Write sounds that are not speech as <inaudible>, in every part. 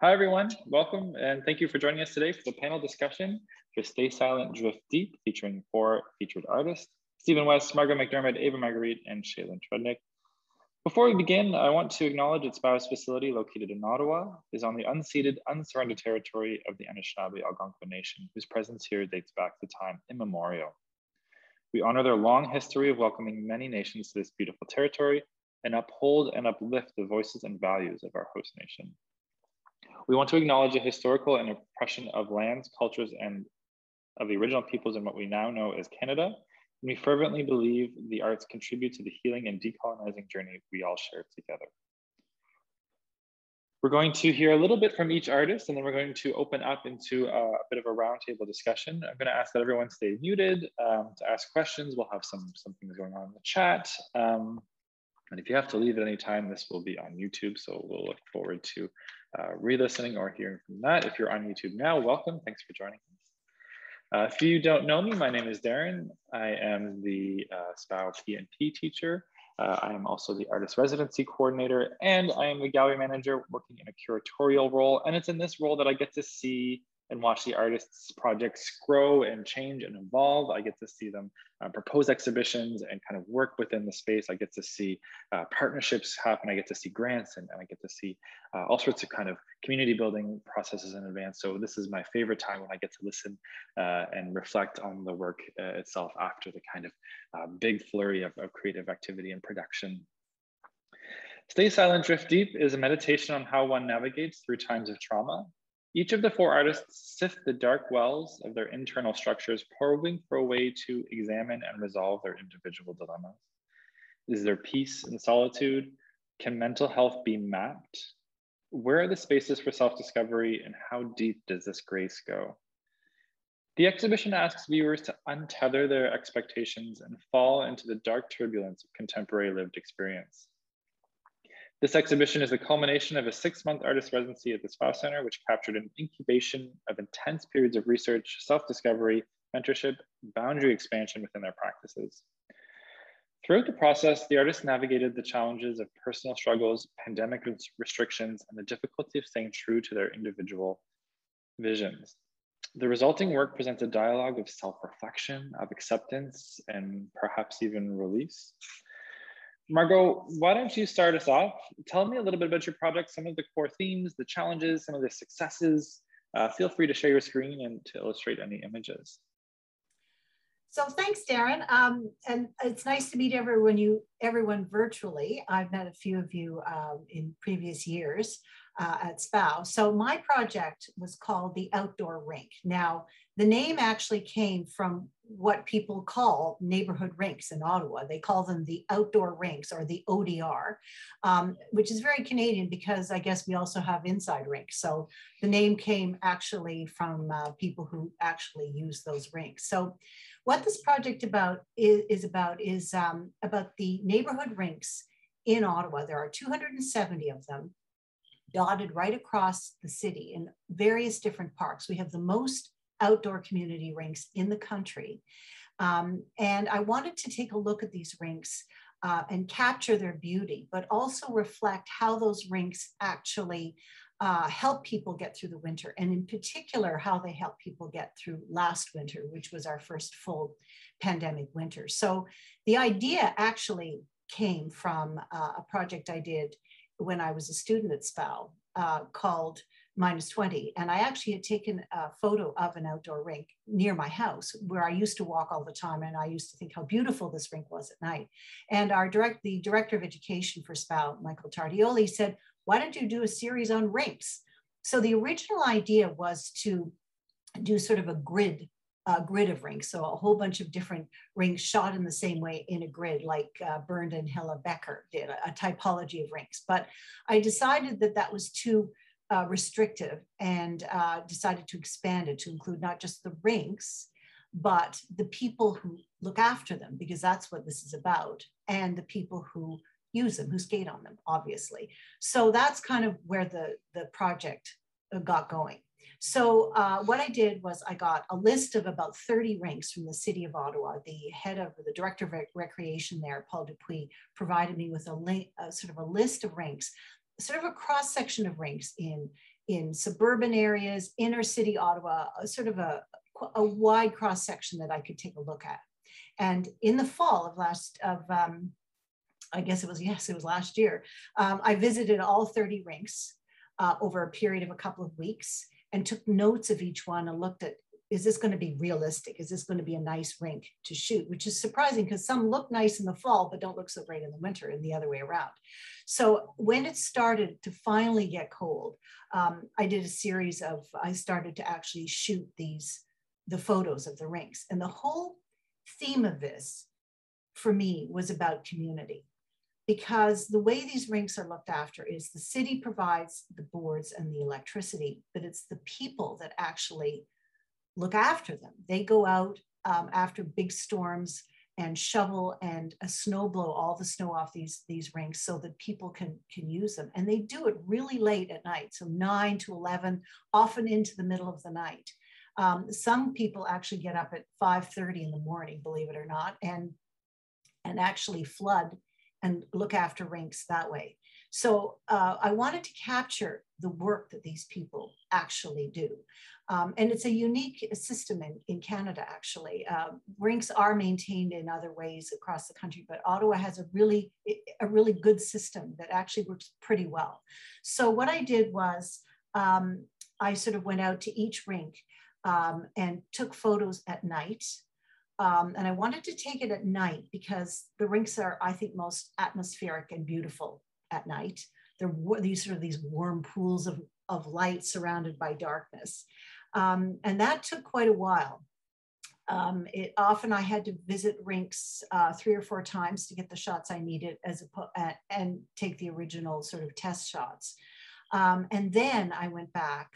Hi, everyone. Welcome and thank you for joining us today for the panel discussion for Stay Silent, Drift Deep, featuring four featured artists, Steven West, Margaret McDiarmid, Ava Margueritte, and Shaelynn Tredenick. Before we begin, I want to acknowledge that SPAO's facility located in Ottawa is on the unceded, unsurrendered territory of the Anishinaabe Algonquin Nation, whose presence here dates back to time immemorial. We honor their long history of welcoming many nations to this beautiful territory and uphold and uplift the voices and values of our host nation. We want to acknowledge the historical and oppression of lands, cultures, and of the original peoples in what we now know as Canada. And we fervently believe the arts contribute to the healing and decolonizing journey we all share together. We're going to hear a little bit from each artist, and then we're going to open up into a, bit of a roundtable discussion. I'm going to ask that everyone stay muted um, to ask questions. We'll have some, some things going on in the chat. Um, and if you have to leave at any time, this will be on YouTube. So we'll look forward to uh, re-listening or hearing from that. If you're on YouTube now, welcome. Thanks for joining us. Uh, if you don't know me, my name is Darren. I am the uh, SPAO PNP teacher. Uh, I am also the artist residency coordinator, and I am the gallery manager working in a curatorial role. And it's in this role that I get to see and watch the artists' projects grow and change and evolve. I get to see them uh, propose exhibitions and kind of work within the space. I get to see uh, partnerships happen. I get to see grants and, and I get to see uh, all sorts of kind of community building processes in advance. So this is my favorite time when I get to listen uh, and reflect on the work uh, itself after the kind of uh, big flurry of, of creative activity and production Stay Silent, Drift Deep is a meditation on how one navigates through times of trauma each of the four artists sift the dark wells of their internal structures, probing for a way to examine and resolve their individual dilemmas. Is there peace in solitude? Can mental health be mapped? Where are the spaces for self-discovery and how deep does this grace go? The exhibition asks viewers to untether their expectations and fall into the dark turbulence of contemporary lived experience. This exhibition is the culmination of a six-month artist residency at the SPAO Center, which captured an incubation of intense periods of research, self-discovery, mentorship, boundary expansion within their practices. Throughout the process, the artists navigated the challenges of personal struggles, pandemic restrictions, and the difficulty of staying true to their individual visions. The resulting work presents a dialogue of self-reflection, of acceptance, and perhaps even release. Margo, why don't you start us off? Tell me a little bit about your project, some of the core themes, the challenges, some of the successes. Uh, feel free to share your screen and to illustrate any images. So thanks, Darren. Um, and it's nice to meet everyone you everyone virtually. I've met a few of you um, in previous years uh, at SPAO. So my project was called the Outdoor Rink. Now, the name actually came from what people call neighborhood rinks in Ottawa. They call them the outdoor rinks or the ODR, um, which is very Canadian because I guess we also have inside rinks. So the name came actually from uh, people who actually use those rinks. So what this project about is, is about is um, about the neighborhood rinks in Ottawa. There are 270 of them dotted right across the city in various different parks. We have the most outdoor community rinks in the country. Um, and I wanted to take a look at these rinks uh, and capture their beauty, but also reflect how those rinks actually uh, help people get through the winter, and in particular, how they help people get through last winter, which was our first full pandemic winter. So the idea actually came from uh, a project I did when I was a student at SPAO uh, called minus 20. And I actually had taken a photo of an outdoor rink near my house where I used to walk all the time. And I used to think how beautiful this rink was at night. And our direct, the director of education for SPAO, Michael Tardioli said, why don't you do a series on rinks? So the original idea was to do sort of a grid uh, grid of rinks. So a whole bunch of different rinks shot in the same way in a grid, like uh, Bernd and Hilla Becher did, a, a, typology of rinks. But I decided that that was too uh, restrictive and uh, decided to expand it to include not just the rinks, but the people who look after them, because that's what this is about, and the people who use them, who skate on them, obviously. So that's kind of where the, the project uh, got going. So uh, what I did was I got a list of about 30 rinks from the city of Ottawa. The head of the director of rec recreation there, Paul Dupuis, provided me with a, link, a sort of a list of rinks, sort of a cross section of rinks in in suburban areas, inner city Ottawa, sort of a, a wide cross section that I could take a look at. And in the fall of last, of um, I guess it was, yes, it was last year, um, I visited all 30 rinks uh, over a period of a couple of weeks and took notes of each one and looked at is this going to be realistic? Is this going to be a nice rink to shoot? Which is surprising because some look nice in the fall, but don't look so great in the winter and the other way around. So when it started to finally get cold, um, I did a series of, I started to actually shoot these, the photos of the rinks. And the whole theme of this for me was about community because the way these rinks are looked after is the city provides the boards and the electricity, but it's the people that actually look after them. They go out um, after big storms and shovel and a snow blow all the snow off these, these rinks so that people can, can use them. And they do it really late at night, so 9 to 11, often into the middle of the night. Um, some people actually get up at 5.30 in the morning, believe it or not, and, and actually flood and look after rinks that way. So uh, I wanted to capture the work that these people actually do. Um, and it's a unique system in, in Canada, actually. Uh, rinks are maintained in other ways across the country, but Ottawa has a really, a really good system that actually works pretty well. So what I did was um, I sort of went out to each rink um, and took photos at night. Um, and I wanted to take it at night because the rinks are, I think, most atmospheric and beautiful at night. There were these sort of these warm pools of, of light surrounded by darkness. Um, and that took quite a while. Um, it, often I had to visit rinks uh, three or four times to get the shots I needed as a, and take the original sort of test shots. Um, and then I went back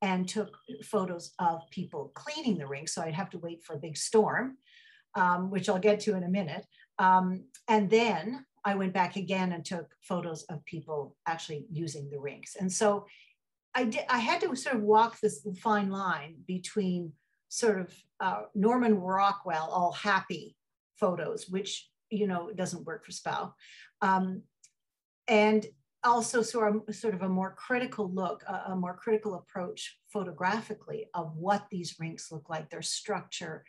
and took photos of people cleaning the rink. So I'd have to wait for a big storm, um, which I'll get to in a minute. Um, and then I went back again and took photos of people actually using the rinks. And so I did, I had to sort of walk this fine line between sort of uh, Norman Rockwell, all happy photos, which, you know, doesn't work for SPAO. Um, and also sort of, sort of a more critical look, a, a, more critical approach photographically of what these rinks look like, their structure,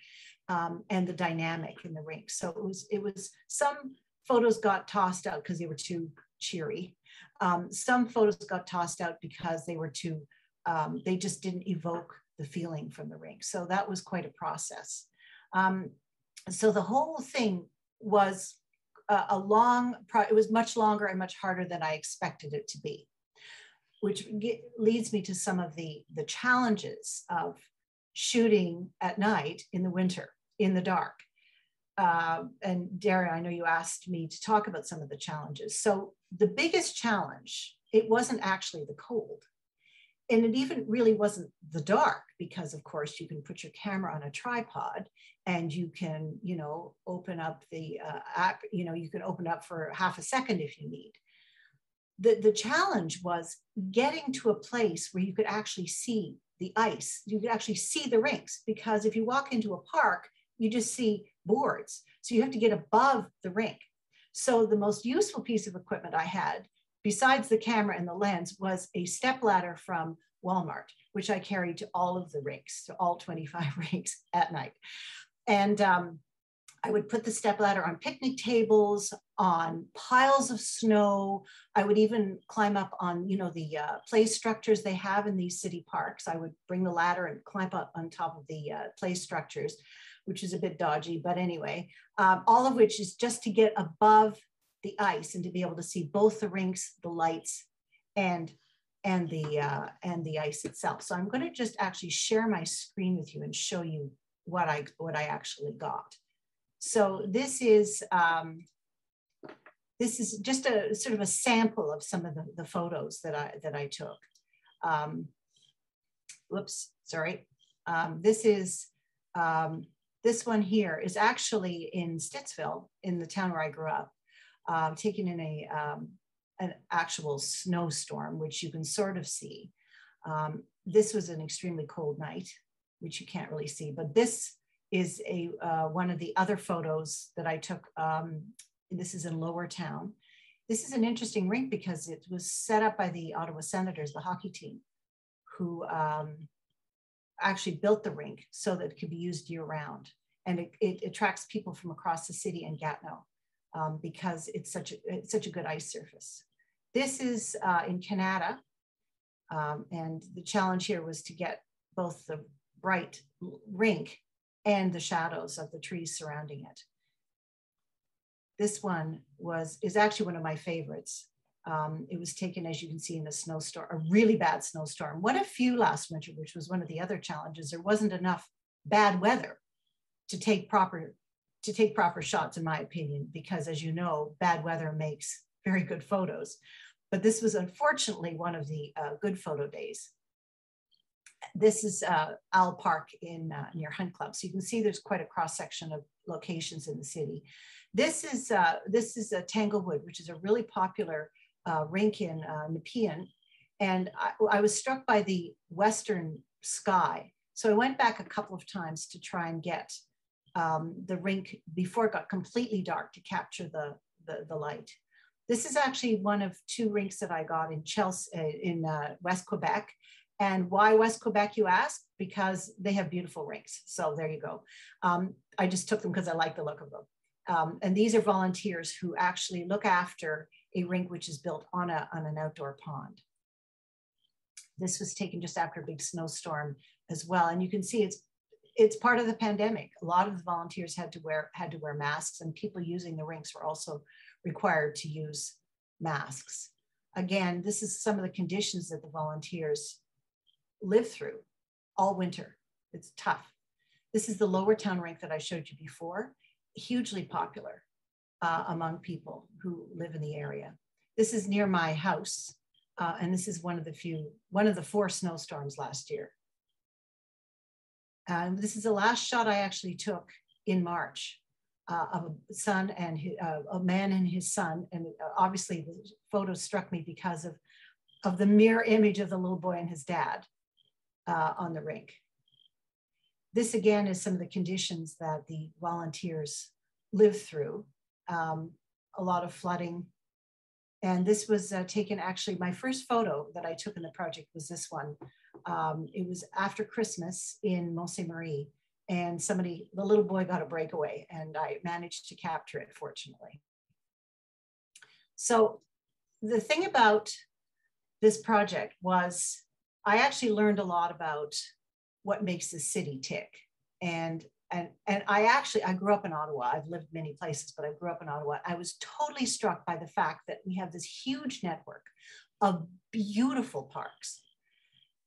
um, and the dynamic in the rinks. So it was, it was some photos got tossed out because they were too cheery. Um, some photos got tossed out because they were too, um, they just didn't evoke the feeling from the rink. So that was quite a process. Um, so the whole thing was a, a long, it was much longer and much harder than I expected it to be, which leads me to some of the, the challenges of shooting at night in the winter, in the dark. Uh, and Darren, I know you asked me to talk about some of the challenges. So the biggest challenge, it wasn't actually the cold. And it even really wasn't the dark because of course you can put your camera on a tripod and you can, you know, open up the uh, app, you know, you can open up for half a second if you need. The, the challenge was getting to a place where you could actually see the ice. You could actually see the rinks because if you walk into a park, you just see boards. So you have to get above the rink. So the most useful piece of equipment I had, besides the camera and the lens, was a step ladder from Walmart, which I carried to all of the rinks, to all <laughs> 25 rinks at night. And um, I would put the step ladder on picnic tables, on piles of snow. I would even climb up on, you know, the uh, play structures they have in these city parks. I would bring the ladder and climb up on top of the uh, play structures which is a bit dodgy, but anyway, um, all of which is just to get above the ice and to be able to see both the rinks, the lights, and and the uh, and the ice itself. So I'm going to just actually share my screen with you and show you what I what I actually got. So this is um, this is just a sort of a sample of some of the, the photos that I that I took. Um, whoops, sorry. Um, this is um, this one here is actually in Stittsville, in the town where I grew up, um, taken in a um, an actual snowstorm, which you can sort of see. Um, this was an extremely cold night, which you can't really see, but this is a uh, one of the other photos that I took. Um, this is in Lower Town. This is an interesting rink because it was set up by the Ottawa Senators, the hockey team. who um, actually built the rink so that it could be used year round. And it, it attracts people from across the city and Gatineau um, because it's such, a, it's such a good ice surface. This is uh, in Kanata. Um, and the challenge here was to get both the bright rink and the shadows of the trees surrounding it. This one was is actually one of my favorites. Um, it was taken, as you can see, in a snowstorm, a really bad snowstorm. One of few last winter, which was one of the other challenges. There wasn't enough bad weather to take proper to take proper shots, in my opinion, because as you know, bad weather makes very good photos. But this was unfortunately one of the uh, good photo days. This is uh, Owl Park in uh, near Hunt Club. So you can see there's quite a cross section of locations in the city. This is uh, this is a Tanglewood, which is a really popular uh, rink in uh, Nepean. And I, I was struck by the western sky. So I went back a couple of times to try and get um, the rink before it got completely dark to capture the, the, the, light. This is actually one of two rinks that I got in Chelsea, uh, in uh, West Quebec. And why West Quebec, you ask? Because they have beautiful rinks. So there you go. Um, I just took them because I like the look of them. Um, and these are volunteers who actually look after a rink which is built on, a, on an outdoor pond. This was taken just after a big snowstorm as well. And you can see it's it's part of the pandemic. A lot of the volunteers had to wear had to wear masks, and people using the rinks were also required to use masks. Again, this is some of the conditions that the volunteers live through all winter. It's tough. This is the lower town rink that I showed you before, hugely popular uh, among people who live in the area. This is near my house, uh, and this is one of the few, one of the four snowstorms last year. And this is the last shot I actually took in March uh, of a son and his, uh, a man and his son. And uh, obviously the photo struck me because of, of the mirror image of the little boy and his dad uh, on the rink. This again is some of the conditions that the volunteers live through um, a lot of flooding. And this was uh, taken actually, my first photo that I took in the project was this one. Um, it was after Christmas in Mont Marie and somebody, the little boy got a breakaway and I managed to capture it fortunately. So the thing about this project was I actually learned a lot about what makes the city tick. And and and I actually I grew up in Ottawa. I've lived many places, but I grew up in Ottawa. I was totally struck by the fact that we have this huge network of beautiful parks.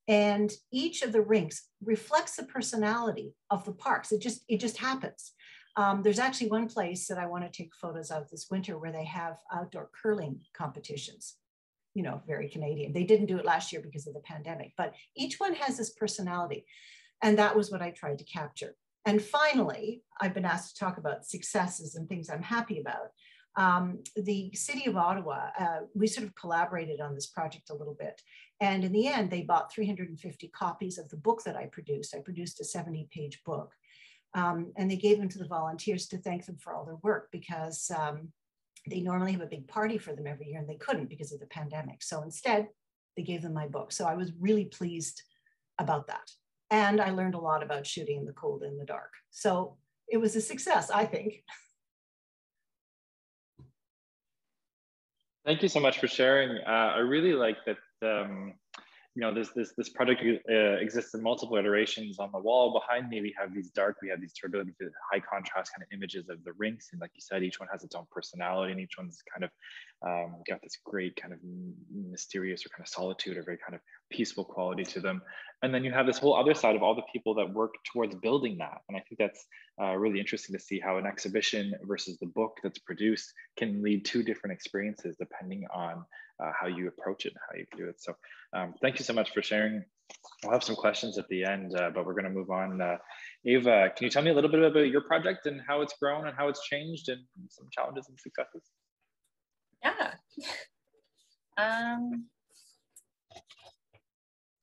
And each of the rinks reflects the personality of the parks. It just it just happens. Um, there's actually one place that I want to take photos of this winter where they have outdoor curling competitions. You know, very Canadian. They didn't do it last year because of the pandemic, but each one has this personality. And that was what I tried to capture. And finally, I've been asked to talk about successes and things I'm happy about. Um, the city of Ottawa, uh, we sort of collaborated on this project a little bit. And in the end, they bought 350 copies of the book that I produced. I produced a 70 page book. Um, and they gave them to the volunteers to thank them for all their work because um, they normally have a big party for them every year and they couldn't because of the pandemic. So instead, they gave them my book. So I was really pleased about that. And I learned a lot about shooting in the cold and the dark. So it was a success, I think. Thank you so much for sharing. Uh, I really like that um, you know, this this this project uh, exists in multiple iterations. On the wall behind me, we have these dark, we have these turbulent, high contrast kind of images of the rinks, and like you said, each one has its own personality, and each one's kind of um, got this great kind of mysterious or kind of solitude or very kind of peaceful quality to them. And then you have this whole other side of all the people that work towards building that, and I think that's uh, really interesting to see how an exhibition versus the book that's produced can lead to different experiences depending on uh, how you approach it and how you do it. So um, thank you so much for sharing. we'll have some questions at the end, uh, but we're going to move on. Uh, Ava, can you tell me a little bit about your project and how it's grown and how it's changed and some challenges and successes? Yeah. <laughs> Um,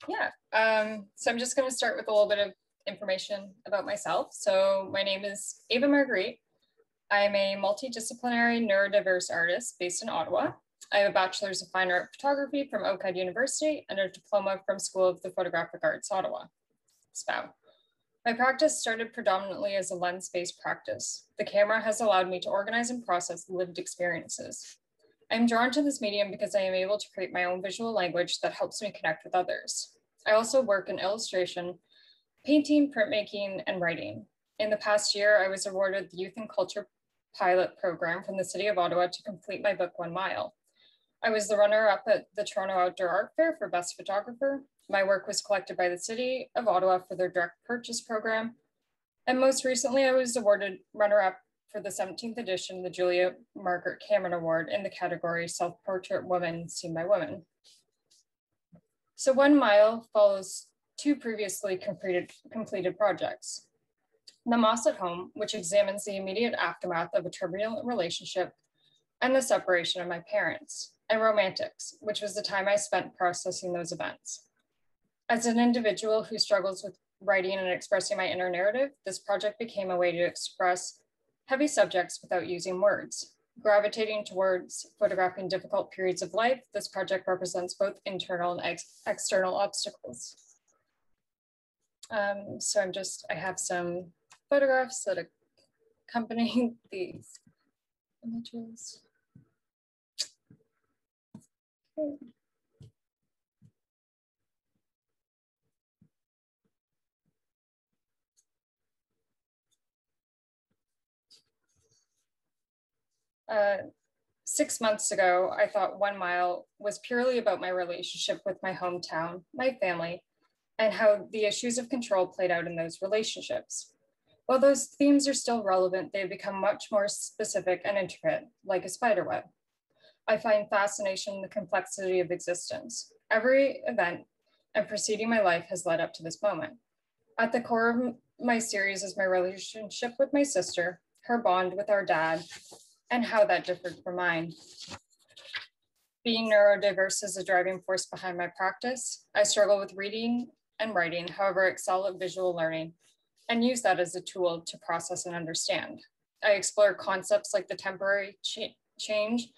yeah. Um, so I'm just going to start with a little bit of information about myself. So my name is Ava Margueritte. I'm a multidisciplinary neurodiverse artist based in Ottawa. I have a bachelor's of fine art photography from OCAD University and a diploma from School of the Photographic Arts, Ottawa, SPAO. My practice started predominantly as a lens-based practice. The camera has allowed me to organize and process lived experiences. I am drawn to this medium because I am able to create my own visual language that helps me connect with others. I also work in illustration, painting, printmaking, and writing. In the past year, I was awarded the Youth and Culture Pilot Program from the City of Ottawa to complete my book, One Mile. I was the runner-up at the Toronto Outdoor Art Fair for Best Photographer. My work was collected by the City of Ottawa for their direct purchase program. And most recently, I was awarded runner-up for the 17th edition, the Julia Margaret Cameron Award in the category Self-Portrait Woman Seen by Women. So One Mile follows two previously completed, completed projects. The Moss at Home, which examines the immediate aftermath of a turbulent relationship and the separation of my parents, and Romantics, which was the time I spent processing those events. As an individual who struggles with writing and expressing my inner narrative, this project became a way to express heavy subjects without using words. Gravitating towards photographing difficult periods of life, this project represents both internal and ex external obstacles. Um, so I'm just, I have some photographs that accompany <laughs> these images. Okay. Uh, six months ago, I thought One Mile was purely about my relationship with my hometown, my family, and how the issues of control played out in those relationships. While those themes are still relevant, they become much more specific and intricate, like a spider web. I find fascination in the complexity of existence. Every event and preceding my life has led up to this moment. At the core of my series is my relationship with my sister, her bond with our dad, and how that differed from mine. Being neurodiverse is a driving force behind my practice. I struggle with reading and writing, however, excel at visual learning and use that as a tool to process and understand. I explore concepts like the temporary ch change,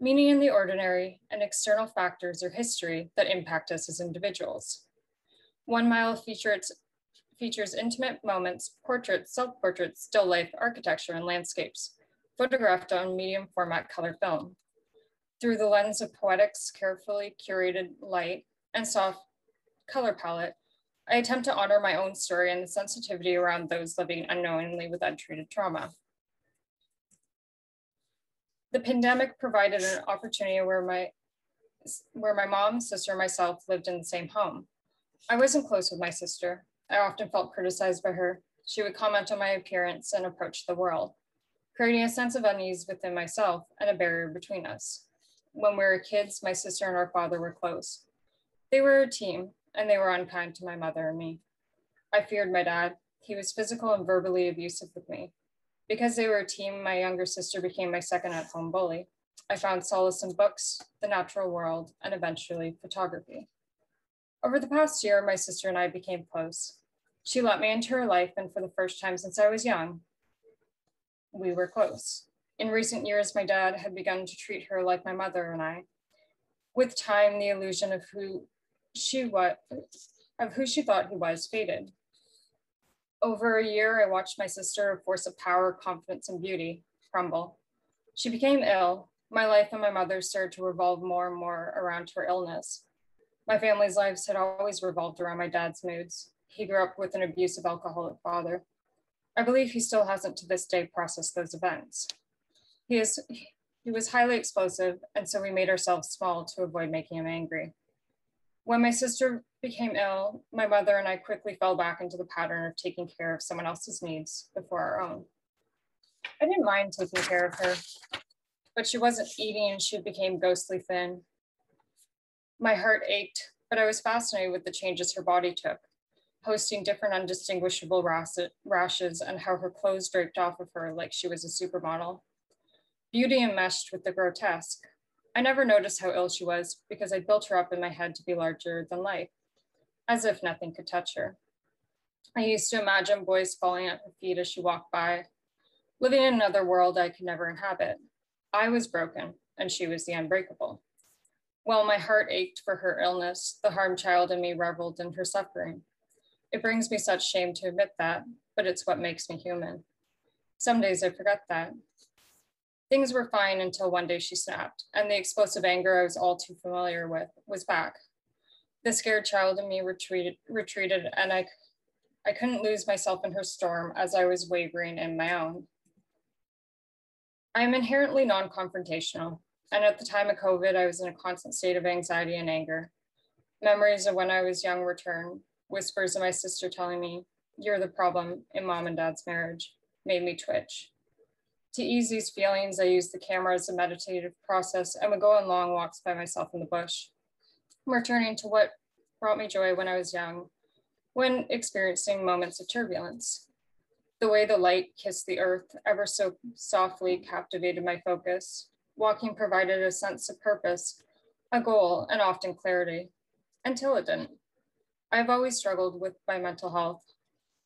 meaning in the ordinary, and external factors or history that impact us as individuals. One Mile features, features intimate moments, portraits, self-portraits, still life, architecture, and landscapes photographed on medium format color film. Through the lens of poetics, carefully curated light, and soft color palette, I attempt to honor my own story and the sensitivity around those living unknowingly with untreated trauma. The pandemic provided an opportunity where my, where my mom, sister, and myself lived in the same home. I wasn't close with my sister. I often felt criticized by her. She would comment on my appearance and approach the world creating a sense of unease within myself and a barrier between us. When we were kids, my sister and our father were close. They were a team, and they were unkind to my mother and me. I feared my dad. He was physical and verbally abusive with me. Because they were a team, my younger sister became my second at home bully. I found solace in books, the natural world, and eventually photography. Over the past year, my sister and I became close. She let me into her life, and for the first time since I was young, we were close. In recent years, my dad had begun to treat her like my mother and I. With time, the illusion of who she was, of who she thought he was, faded. Over a year, I watched my sister, a force of power, confidence, and beauty, crumble. She became ill. My life and my mother's started to revolve more and more around her illness. My family's lives had always revolved around my dad's moods. He grew up with an abusive alcoholic father. I believe he still hasn't to this day processed those events. He, is, he was highly explosive, and so we made ourselves small to avoid making him angry. When my sister became ill, my mother and I quickly fell back into the pattern of taking care of someone else's needs before our own. I didn't mind taking care of her, but she wasn't eating and she became ghostly thin. My heart ached, but I was fascinated with the changes her body took posting different undistinguishable rashes and how her clothes draped off of her like she was a supermodel. Beauty enmeshed with the grotesque. I never noticed how ill she was because I built her up in my head to be larger than life, as if nothing could touch her. I used to imagine boys falling at her feet as she walked by, living in another world I could never inhabit. I was broken, and she was the unbreakable. While my heart ached for her illness, the harmed child in me reveled in her suffering. It brings me such shame to admit that, but it's what makes me human. Some days I forget that. Things were fine until one day she snapped, and the explosive anger I was all too familiar with was back. The scared child in me retreated, retreated and I, I couldn't lose myself in her storm as I was wavering in my own. I am inherently non confrontational, and at the time of COVID, I was in a constant state of anxiety and anger. Memories of when I was young return, whispers of my sister telling me, You're the problem in mom and dad's marriage, made me twitch. To ease these feelings, I used the camera as a meditative process and would go on long walks by myself in the bush. I'm returning to what brought me joy when I was young, when experiencing moments of turbulence. The way the light kissed the earth ever so softly captivated my focus. Walking provided a sense of purpose, a goal, and often clarity, until it didn't. I've always struggled with my mental health.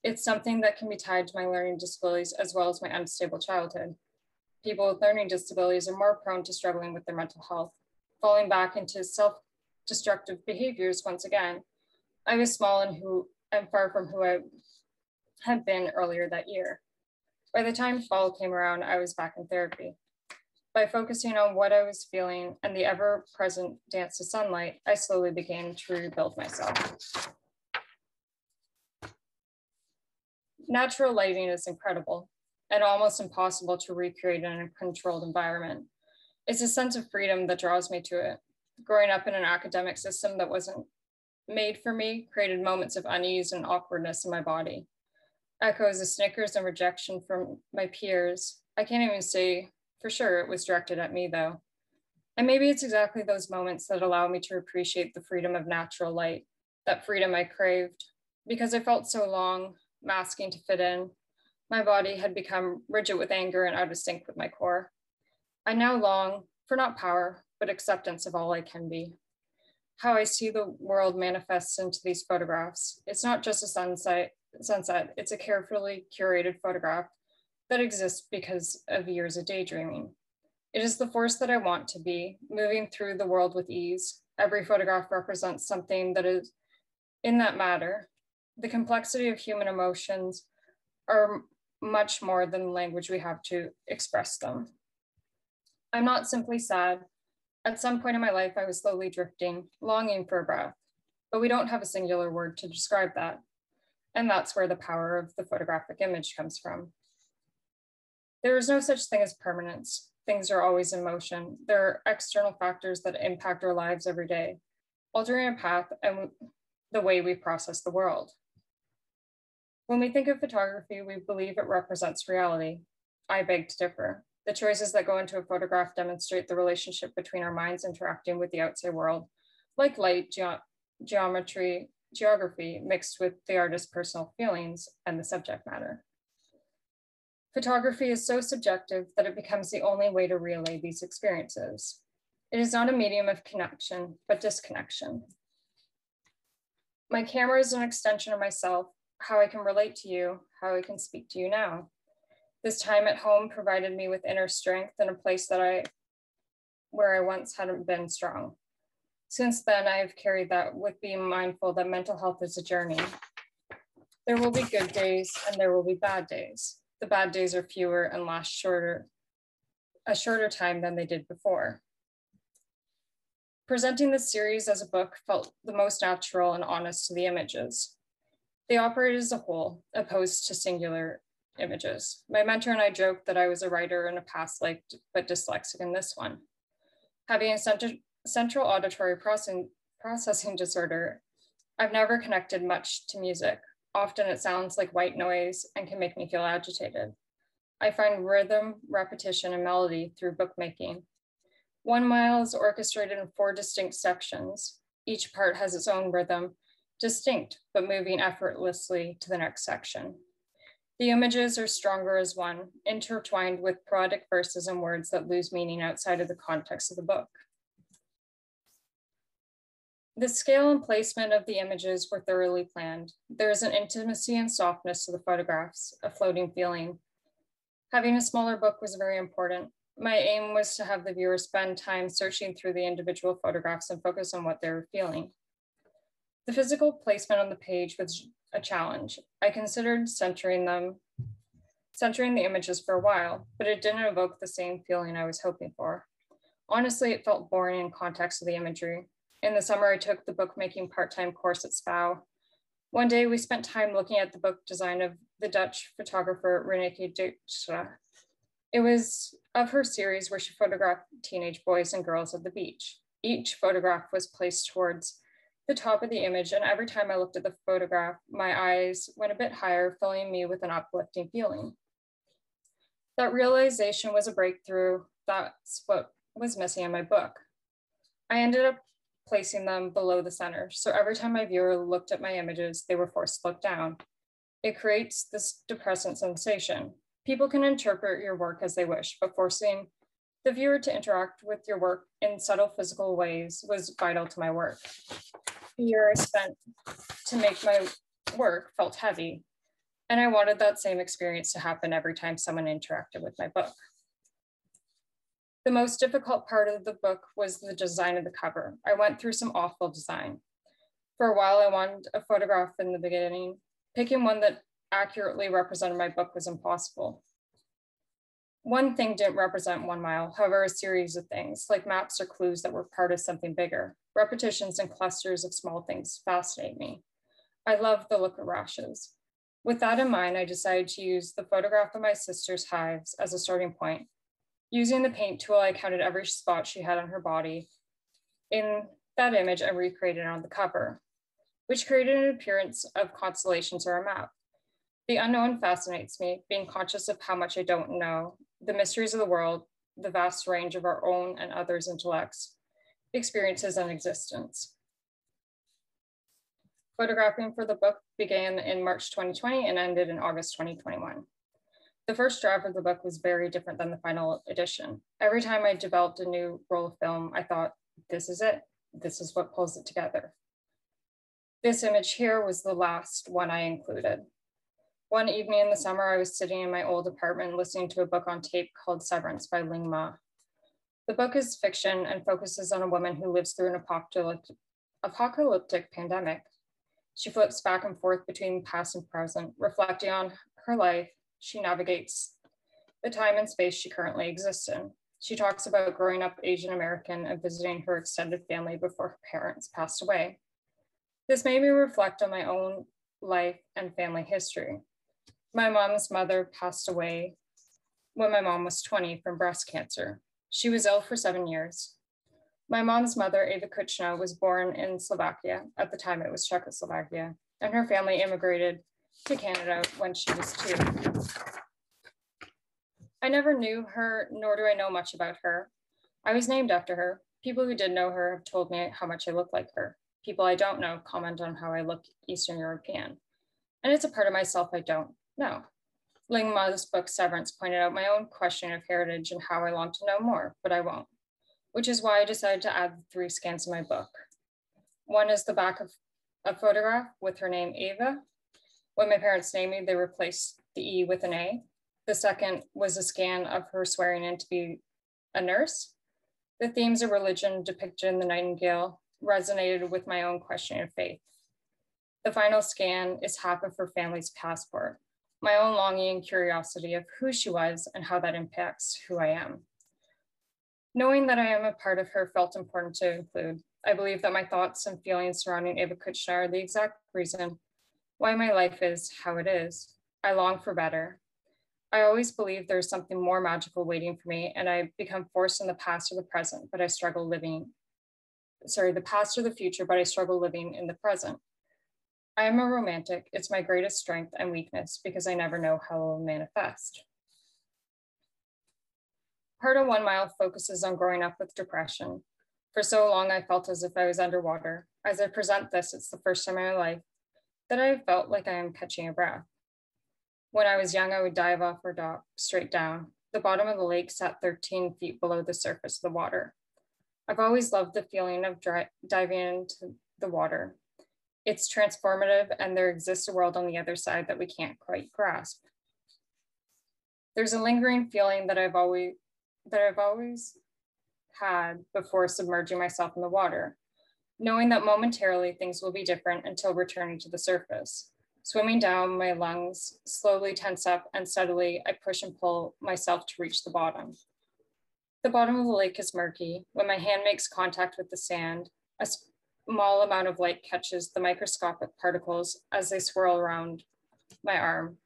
It's something that can be tied to my learning disabilities as well as my unstable childhood. People with learning disabilities are more prone to struggling with their mental health, falling back into self destructive behaviors once again. I was small and who and far from who I had been earlier that year. By the time fall came around, I was back in therapy. By focusing on what I was feeling and the ever present dance to sunlight, I slowly began to rebuild myself. Natural lighting is incredible and almost impossible to recreate in a controlled environment. It's a sense of freedom that draws me to it. Growing up in an academic system that wasn't made for me created moments of unease and awkwardness in my body echoes of snickers and rejection from my peers. I can't even say for sure it was directed at me though. And maybe it's exactly those moments that allow me to appreciate the freedom of natural light, that freedom I craved. Because I felt so long, masking to fit in, my body had become rigid with anger and out of sync with my core. I now long for not power, but acceptance of all I can be. How I see the world manifests into these photographs. It's not just a sunset, sunset, it's a carefully curated photograph that exists because of years of daydreaming. It is the force that I want to be, moving through the world with ease. Every photograph represents something that is in that matter. The complexity of human emotions are much more than the language we have to express them. I'm not simply sad. At some point in my life, I was slowly drifting, longing for a breath, but we don't have a singular word to describe that. And that's where the power of the photographic image comes from. There is no such thing as permanence. Things are always in motion. There are external factors that impact our lives every day, altering our path and the way we process the world. When we think of photography, we believe it represents reality. I beg to differ. The choices that go into a photograph demonstrate the relationship between our minds interacting with the outside world, like light, ge geometry, geography mixed with the artist's personal feelings and the subject matter. Photography is so subjective that it becomes the only way to relay these experiences. It is not a medium of connection, but disconnection. My camera is an extension of myself, how I can relate to you, how I can speak to you now. This time at home provided me with inner strength in a place that I, where I once hadn't been strong. Since then, I've carried that with being mindful that mental health is a journey. There will be good days and there will be bad days. The bad days are fewer and last shorter, a shorter time than they did before. Presenting this series as a book felt the most natural and honest to the images. They operate as a whole, opposed to singular images. My mentor and I joked that I was a writer in a past life, but dyslexic in this one. Having a central auditory processing disorder, I've never connected much to music. Often it sounds like white noise and can make me feel agitated. I find rhythm, repetition, and melody through bookmaking. One mile is orchestrated in four distinct sections. Each part has its own rhythm, distinct, but moving effortlessly to the next section. The images are stronger as one, intertwined with poetic verses and words that lose meaning outside of the context of the book. The scale and placement of the images were thoroughly planned. There is an intimacy and softness to the photographs, a floating feeling. Having a smaller book was very important. My aim was to have the viewer spend time searching through the individual photographs and focus on what they were feeling. The physical placement on the page was a challenge. I considered centering them, centering the images for a while, but it didn't evoke the same feeling I was hoping for. Honestly, it felt boring in context of the imagery. In the summer, I took the bookmaking part-time course at SPAO. One day, we spent time looking at the book design of the Dutch photographer Rineke Dijkstra. It was of her series where she photographed teenage boys and girls at the beach. Each photograph was placed towards the top of the image, and every time I looked at the photograph, my eyes went a bit higher, filling me with an uplifting feeling. That realization was a breakthrough. That's what was missing in my book. I ended up placing them below the center, so every time my viewer looked at my images, they were forced to look down. It creates this depressant sensation. People can interpret your work as they wish, but forcing the viewer to interact with your work in subtle physical ways was vital to my work. The year I spent to make my work felt heavy, and I wanted that same experience to happen every time someone interacted with my book. The most difficult part of the book was the design of the cover. I went through some awful design. For a while, I wanted a photograph in the beginning. Picking one that accurately represented my book was impossible. One thing didn't represent one mile, however, a series of things, like maps or clues that were part of something bigger. Repetitions and clusters of small things fascinate me. I love the look of rashes. With that in mind, I decided to use the photograph of my sister's hives as a starting point. Using the paint tool, I counted every spot she had on her body. In that image, I recreated it on the cover, which created an appearance of constellations or a map. The unknown fascinates me, being conscious of how much I don't know the mysteries of the world, the vast range of our own and others' intellects, experiences, and existence. Photographing for the book began in March 2020 and ended in August 2021. The first draft of the book was very different than the final edition. Every time I developed a new roll of film, I thought, this is it. This is what pulls it together. This image here was the last one I included. One evening in the summer, I was sitting in my old apartment listening to a book on tape called Severance by Ling Ma. The book is fiction and focuses on a woman who lives through an apocalyptic, apocalyptic pandemic. She flips back and forth between past and present, reflecting on her life. She navigates the time and space she currently exists in. She talks about growing up Asian American and visiting her extended family before her parents passed away. This made me reflect on my own life and family history. My mom's mother passed away when my mom was 20 from breast cancer. She was ill for seven years. My mom's mother, Eva Kuchna, was born in Slovakia. At the time, it was Czechoslovakia, and her family immigrated to Canada when she was two. I never knew her, nor do I know much about her. I was named after her. People who did know her have told me how much I look like her. People I don't know comment on how I look Eastern European. And it's a part of myself I don't no. Ling Ma's book Severance pointed out my own question of heritage and how I long to know more, but I won't, which is why I decided to add three scans in my book. One is the back of a photograph with her name Ava. When my parents named me, they replaced the E with an A. The second was a scan of her swearing in to be a nurse. The themes of religion depicted in The Nightingale resonated with my own question of faith. The final scan is half of her family's passport my own longing and curiosity of who she was and how that impacts who I am. Knowing that I am a part of her felt important to include. I believe that my thoughts and feelings surrounding Eva Kuchna are the exact reason why my life is how it is. I long for better. I always believe there's something more magical waiting for me, and I become forced in the past or the present, but I struggle living, sorry, the past or the future, but I struggle living in the present. I am a romantic. It's my greatest strength and weakness because I never know how it will manifest. Part of One Mile focuses on growing up with depression. For so long, I felt as if I was underwater. As I present this, it's the first time in my life that I felt like I am catching a breath. When I was young, I would dive off or dock straight down. The bottom of the lake sat 13 feet below the surface of the water. I've always loved the feeling of diving into the water, it's transformative and there exists a world on the other side that we can't quite grasp. There's a lingering feeling that I've always that I've always had before submerging myself in the water, knowing that momentarily things will be different until returning to the surface. Swimming down, my lungs slowly tense up and steadily I push and pull myself to reach the bottom. The bottom of the lake is murky. When my hand makes contact with the sand, a small amount of light catches the microscopic particles as they swirl around my arm.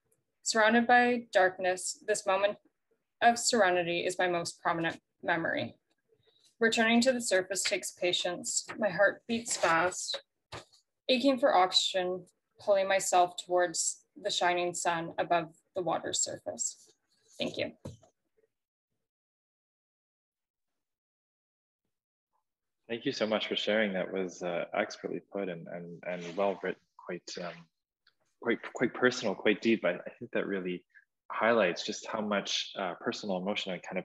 Surrounded by darkness, this moment of serenity is my most prominent memory. Returning to the surface takes patience. My heart beats fast, aching for oxygen, pulling myself towards the shining sun above the water's surface. Thank you. Thank you so much for sharing. That was uh, expertly put and, and, and well written, quite, um, quite, quite personal, quite deep. I, I think that really highlights just how much uh, personal emotion and kind of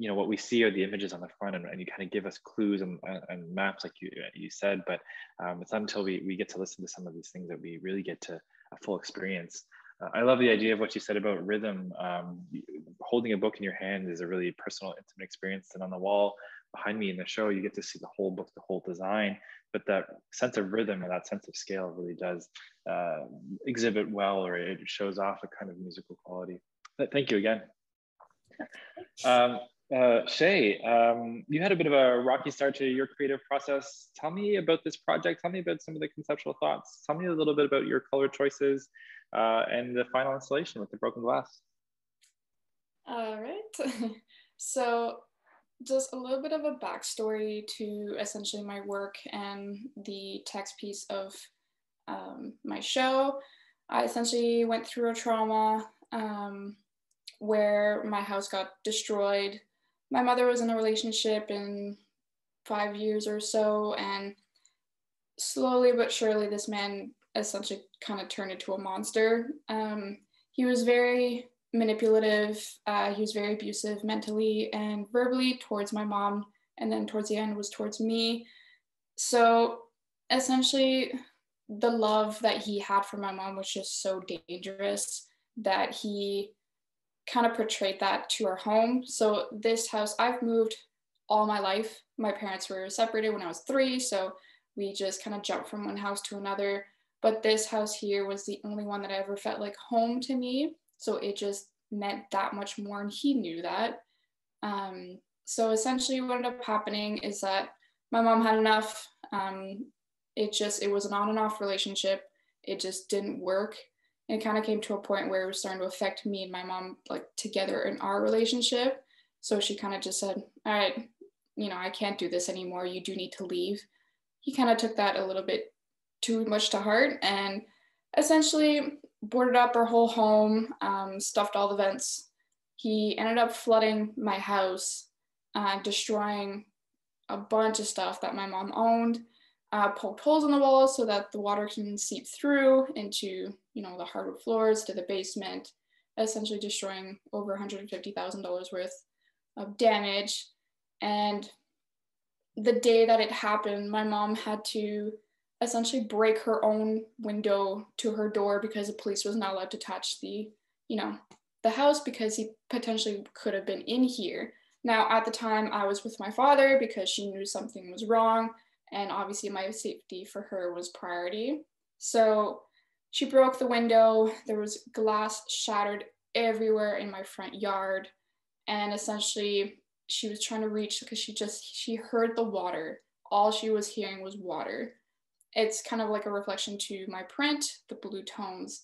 you know what we see are the images on the front and, and you kind of give us clues and, and, maps like you you said but um, it's not until we, we get to listen to some of these things that we really get to a full experience. Uh, i love the idea of what you said about rhythm. Um, holding a book in your hand is a really personal intimate experience. And on the wall behind me in the show you get to see the whole book the whole design but that sense of rhythm and that sense of scale really does uh, exhibit well or it shows off a kind of musical quality. Thank you again. <laughs> Um, uh, Shay, um, you had a bit of a rocky start to your creative process. Tell me about this project. Tell me about some of the conceptual thoughts. Tell me a little bit about your color choices uh, and the final installation with the broken glass. All right. <laughs> so just a little bit of a backstory to essentially my work and the text piece of um, my show. I essentially went through a trauma um, where my house got destroyed my mother was in a relationship in five years or so, and slowly but surely, this man essentially kind of turned into a monster. Um, he was very manipulative, uh, he was very abusive mentally and verbally towards my mom, and then towards the end was towards me. So essentially, the love that he had for my mom was just so dangerous that he kind of portrayed that to our home. So this house, I've moved all my life. My parents were separated when I was three, so we just kind of jumped from one house to another. But this house here was the only one that I ever felt like home to me. So it just meant that much more, and he knew that. Um, so essentially, what ended up happening is that my mom had enough. Um, it just it was an on and off relationship. It just didn't work it kind of came to a point where it was starting to affect me and my mom like together in our relationship. So she kind of just said all right you know i can't do this anymore. You do need to leave. He kind of took that a little bit too much to heart and essentially boarded up our whole home um, stuffed all the vents. He ended up flooding my house uh, destroying a bunch of stuff that my mom owned uh, poked holes in the walls so that the water can seep through into you know the hardwood floors to the basement essentially destroying over $150000 worth of damage. And the day that it happened my mom had to essentially break her own window to her door because the police was not allowed to touch the you know the house because he potentially could have been in here. Now at the time i was with my father because she knew something was wrong and obviously my safety for her was priority. So she broke the window. There was glass shattered everywhere in my front yard, and essentially she was trying to reach because she just she heard the water. All she was hearing was water. It's kind of like a reflection to my print, the blue tones.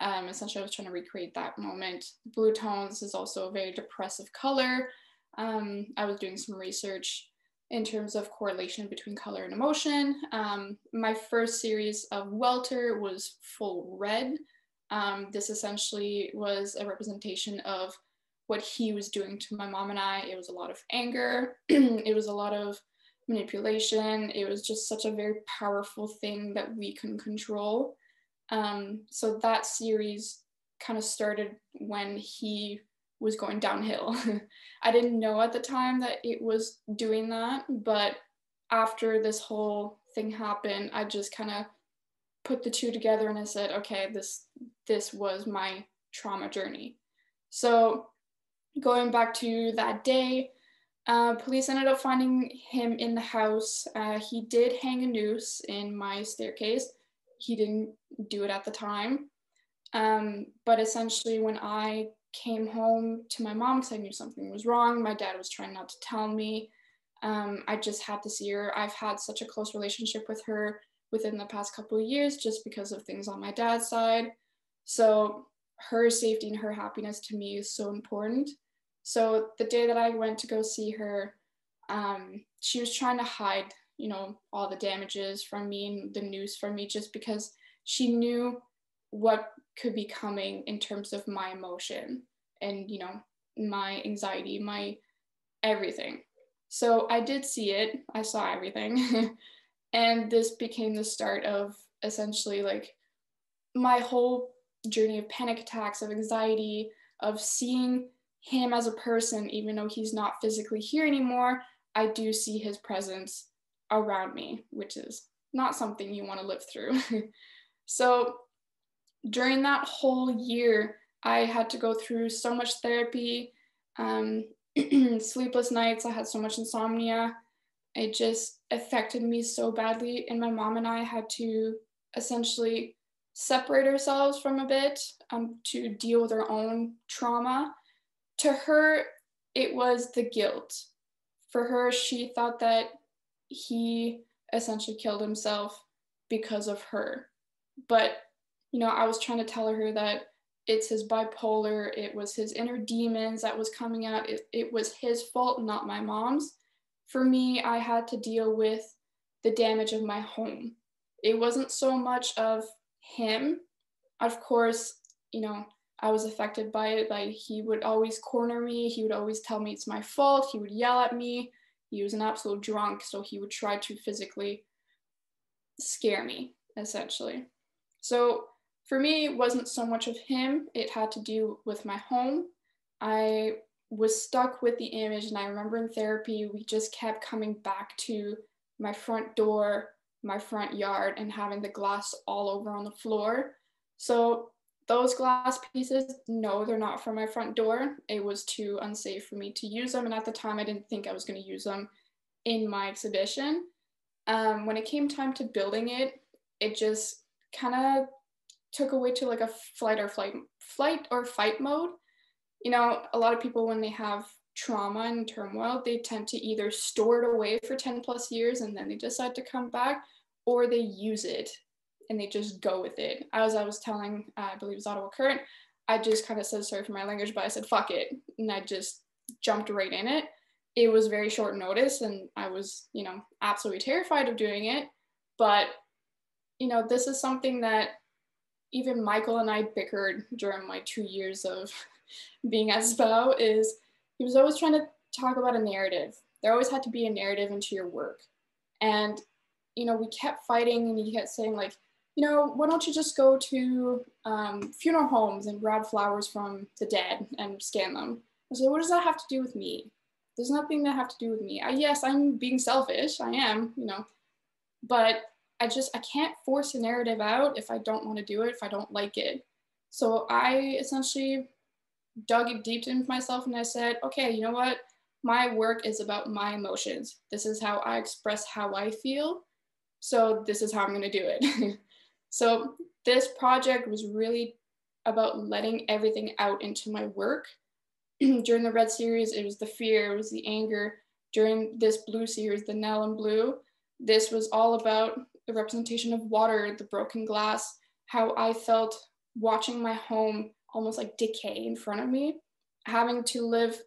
Um, essentially, I was trying to recreate that moment. Blue tones is also a very depressive color. Um, I was doing some research in terms of correlation between color and emotion. Um, my first series of Welter was full red. Um, this essentially was a representation of what he was doing to my mom and I. It was a lot of anger, <clears throat> it was a lot of manipulation. It was just such a very powerful thing that we can control. Um, so that series kind of started when he was going downhill. <laughs> I didn't know at the time that it was doing that, but after this whole thing happened, I just kind of put the two together and I said, okay, this this was my trauma journey. So going back to that day, Uh, police ended up finding him in the house. Uh, he did hang a noose in my staircase. He didn't do it at the time. Um, but essentially, when I came home to my mom because I knew something was wrong, my dad was trying not to tell me. Um, I just had to see her. I've had such a close relationship with her within the past couple of years just because of things on my dad's side. So her safety and her happiness to me is so important. So the day that I went to go see her, um, she was trying to hide, you know, all the damages from me and the news from me just because she knew what could be coming in terms of my emotion and, you know, my anxiety, my everything. So I did see it. I saw everything. <laughs> and this became the start of essentially like my whole journey of panic attacks, of anxiety, of seeing him as a person, even though he's not physically here anymore, I do see his presence around me, which is not something you want to live through. <laughs> so during that whole year, I had to go through so much therapy, um, <clears throat> sleepless nights. I had so much insomnia. It just affected me so badly. And my mom and I had to essentially separate ourselves from a bit um, to deal with our own trauma. To her, it was the guilt. For her, she thought that he essentially killed himself because of her. But, you know, I was trying to tell her that it's his bipolar, it was his inner demons that was coming out, it, it was his fault, not my mom's. For me, I had to deal with the damage of my home. It wasn't so much of him. Of course, you know, I was affected by it. Like he would always corner me. He would always tell me it's my fault. He would yell at me. He was an absolute drunk, so he would try to physically scare me, essentially. So for me, it wasn't so much of him. It had to do with my home. I was stuck with the image, and I remember in therapy, we just kept coming back to my front door my front yard and having the glass all over on the floor. So those glass pieces, no, they're not from my front door. It was too unsafe for me to use them. And at the time, I didn't think I was going to use them in my exhibition. Um, when it came time to building it, it just kind of took away to like a flight or flight, flight or fight mode. You know, a lot of people, when they have trauma and turmoil, they tend to either store it away for 10 plus years and then they decide to come back, or they use it and they just go with it. As I was telling, uh, I believe it was Ottawa Current, I just kind of said sorry for my language, but I said fuck it, and I just jumped right in it. It was very short notice, and I was, you know, absolutely terrified of doing it. But, you know, this is something that even Michael and I bickered during my two years of <laughs> being at SPAO is he was always trying to talk about a narrative. There always had to be a narrative into your work. And you know, we kept fighting and he kept saying like, you know, why don't you just go to um, funeral homes and grab flowers from the dead and scan them? I said, what does that have to do with me? There's nothing that have to do with me. I, yes, I'm being selfish. I am, you know, but I just I can't force a narrative out if I don't want to do it, if I don't like it. So I essentially dug deep into myself and I said, okay, you know what? My work is about my emotions. This is how I express how I feel. So this is how I'm going to do it. <laughs> so this project was really about letting everything out into my work. <clears throat> During the red series, it was the fear, it was the anger. During this blue series, the Nell and Blue, this was all about the representation of water, the broken glass, how I felt watching my home almost like decay in front of me, having to live,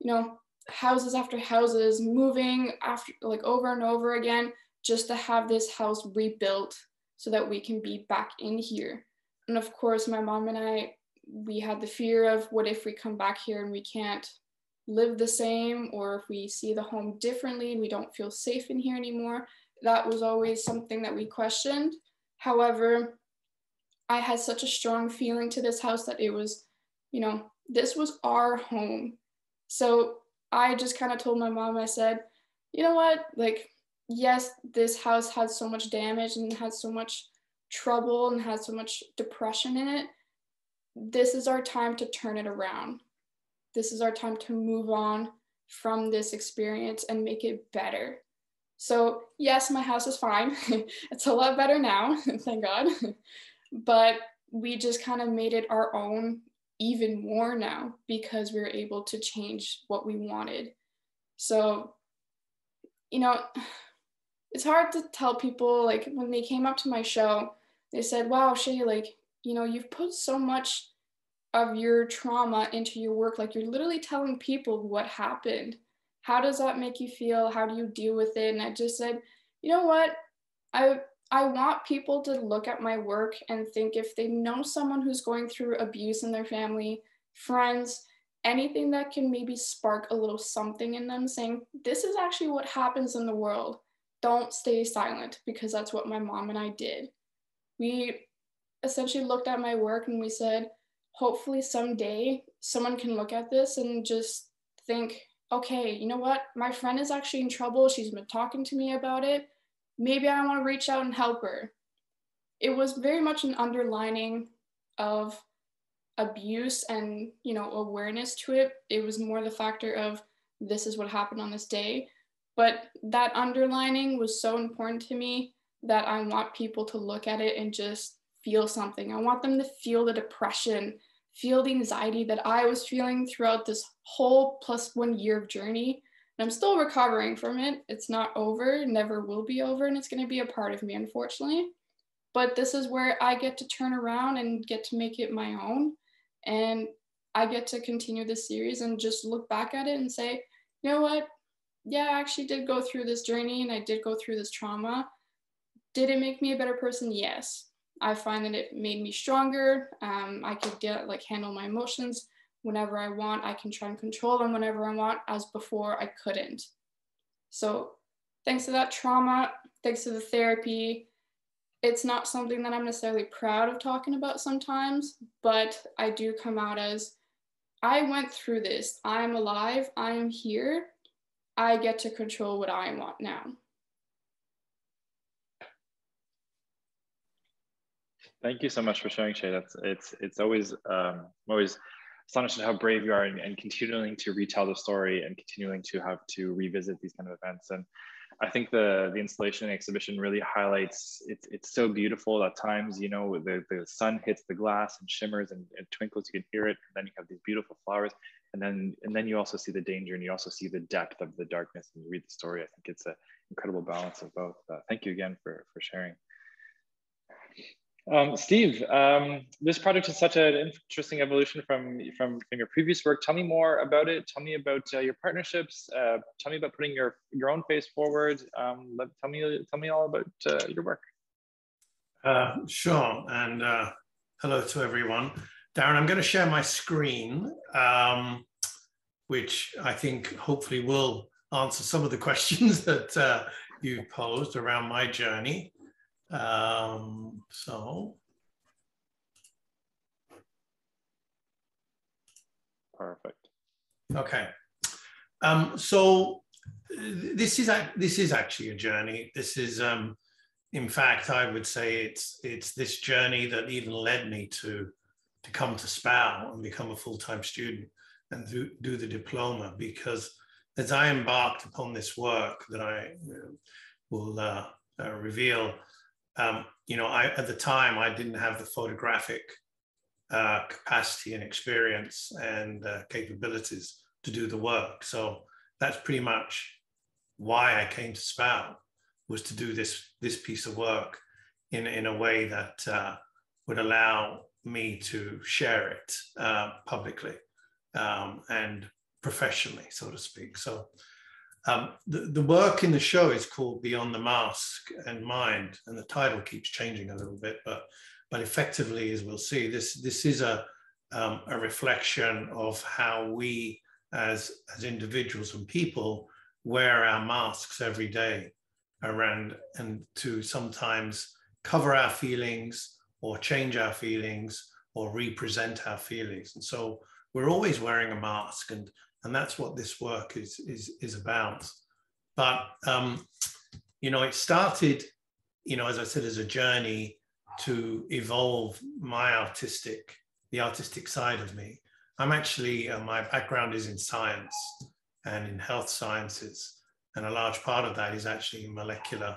you know, houses after houses, moving after like over and over again, just to have this house rebuilt so that we can be back in here. And of course, my mom and I, we had the fear of what if we come back here and we can't live the same, or if we see the home differently and we don't feel safe in here anymore. That was always something that we questioned. However, I had such a strong feeling to this house that it was, you know, this was our home. So I just kind of told my mom, I said, you know what, like, yes, this house had so much damage and had so much trouble and had so much depression in it. This is our time to turn it around. This is our time to move on. from this experience and make it better. So, yes, my house is fine. <laughs> it's a lot better now, <laughs> thank God. but we just kind of made it our own even more now because we were able to change what we wanted. So, you know, <sighs> it's hard to tell people like when they came up to my show, they said, Wow, Shay, like, you know, you've put so much of your trauma into your work. Like, you're literally telling people what happened. How does that make you feel? How do you deal with it? And I just said, You know what? I I want people to look at my work and think if they know someone who's going through abuse in their family, friends, anything that can maybe spark a little something in them saying, this is actually what happens in the world. Don't stay silent because that's what my mom and I did. We essentially looked at my work and we said, hopefully someday someone can look at this and just think, okay, you know what? My friend is actually in trouble. She's been talking to me about it maybe I want to reach out and help her. It was very much an underlining of abuse and you know awareness to it. It was more the factor of this is what happened on this day. But that underlining was so important to me that I want people to look at it and just feel something. I want them to feel the depression, feel the anxiety that I was feeling throughout this whole plus one year of journey and I'm still recovering from it. It's not over, never will be over, and it's going to be a part of me, unfortunately. But this is where I get to turn around and get to make it my own. And I get to continue this series and just look back at it and say, you know what? Yeah, I actually did go through this journey and I did go through this trauma. Did it make me a better person? Yes. I find that it made me stronger. Um, I could get like handle my emotions whenever I want. I can try and control them whenever I want, as before I couldn't. So, thanks to that trauma, thanks to the therapy, it's not something that I'm necessarily proud of talking about sometimes, but I do come out as I went through this. I'm alive. I'm here. I get to control what I want now. Thank you so much for sharing, Shay. That's it's it's always um, always astonished at how brave you are and, and continuing to retell the story and continuing to have to revisit these kind of events. And I think the the installation exhibition really highlights it's it's so beautiful at times, you know, the, the sun hits the glass and shimmers and, and twinkles, you can hear it, and then you have these beautiful flowers. And then and then you also see the danger and you also see the depth of the darkness and you read the story. I think it's an incredible balance of both. Uh, thank you again for, for sharing. Um, Steve, um, this project is such an interesting evolution from, from, from your previous work. Tell me more about it. Tell me about uh, your partnerships. Uh, tell me about putting your, your own face forward. Um, let, tell, me, tell me all about uh, your work. Uh, sure, and uh, hello to everyone. Darren, I'm going to share my screen, um, which I think hopefully will answer some of the <laughs> questions that uh, you posed around my journey. Um, so. Perfect. Okay. Um, so this is this is actually a journey. This is, um, in fact, I would say it's it's this journey that even led me to to come to SPAO and become a full time student and do, do the diploma because as I embarked upon this work that I uh, will uh, uh, reveal, um, you know, I, at the time, I didn't have the photographic uh, capacity and experience and uh, capabilities to do the work. So that's pretty much why I came to SPAO was to do this, this piece of work in, in a way that uh, would allow me to share it uh, publicly um, and professionally, so to speak. So um, the, the work in the show is called Beyond the Mask and Mind, and the title keeps changing a little bit, but but effectively, as we'll see, this this is a um, a reflection of how we, as as individuals and people, wear our masks every day around and to sometimes cover our feelings or change our feelings or represent our feelings. And so we're always wearing a mask and and that's what this work is is is about. But um, you know, it started, you know, as I said, as a journey to evolve my artistic, the artistic side of me. I'm actually uh, my background is in science, and in health sciences. And a large part of that is actually molecular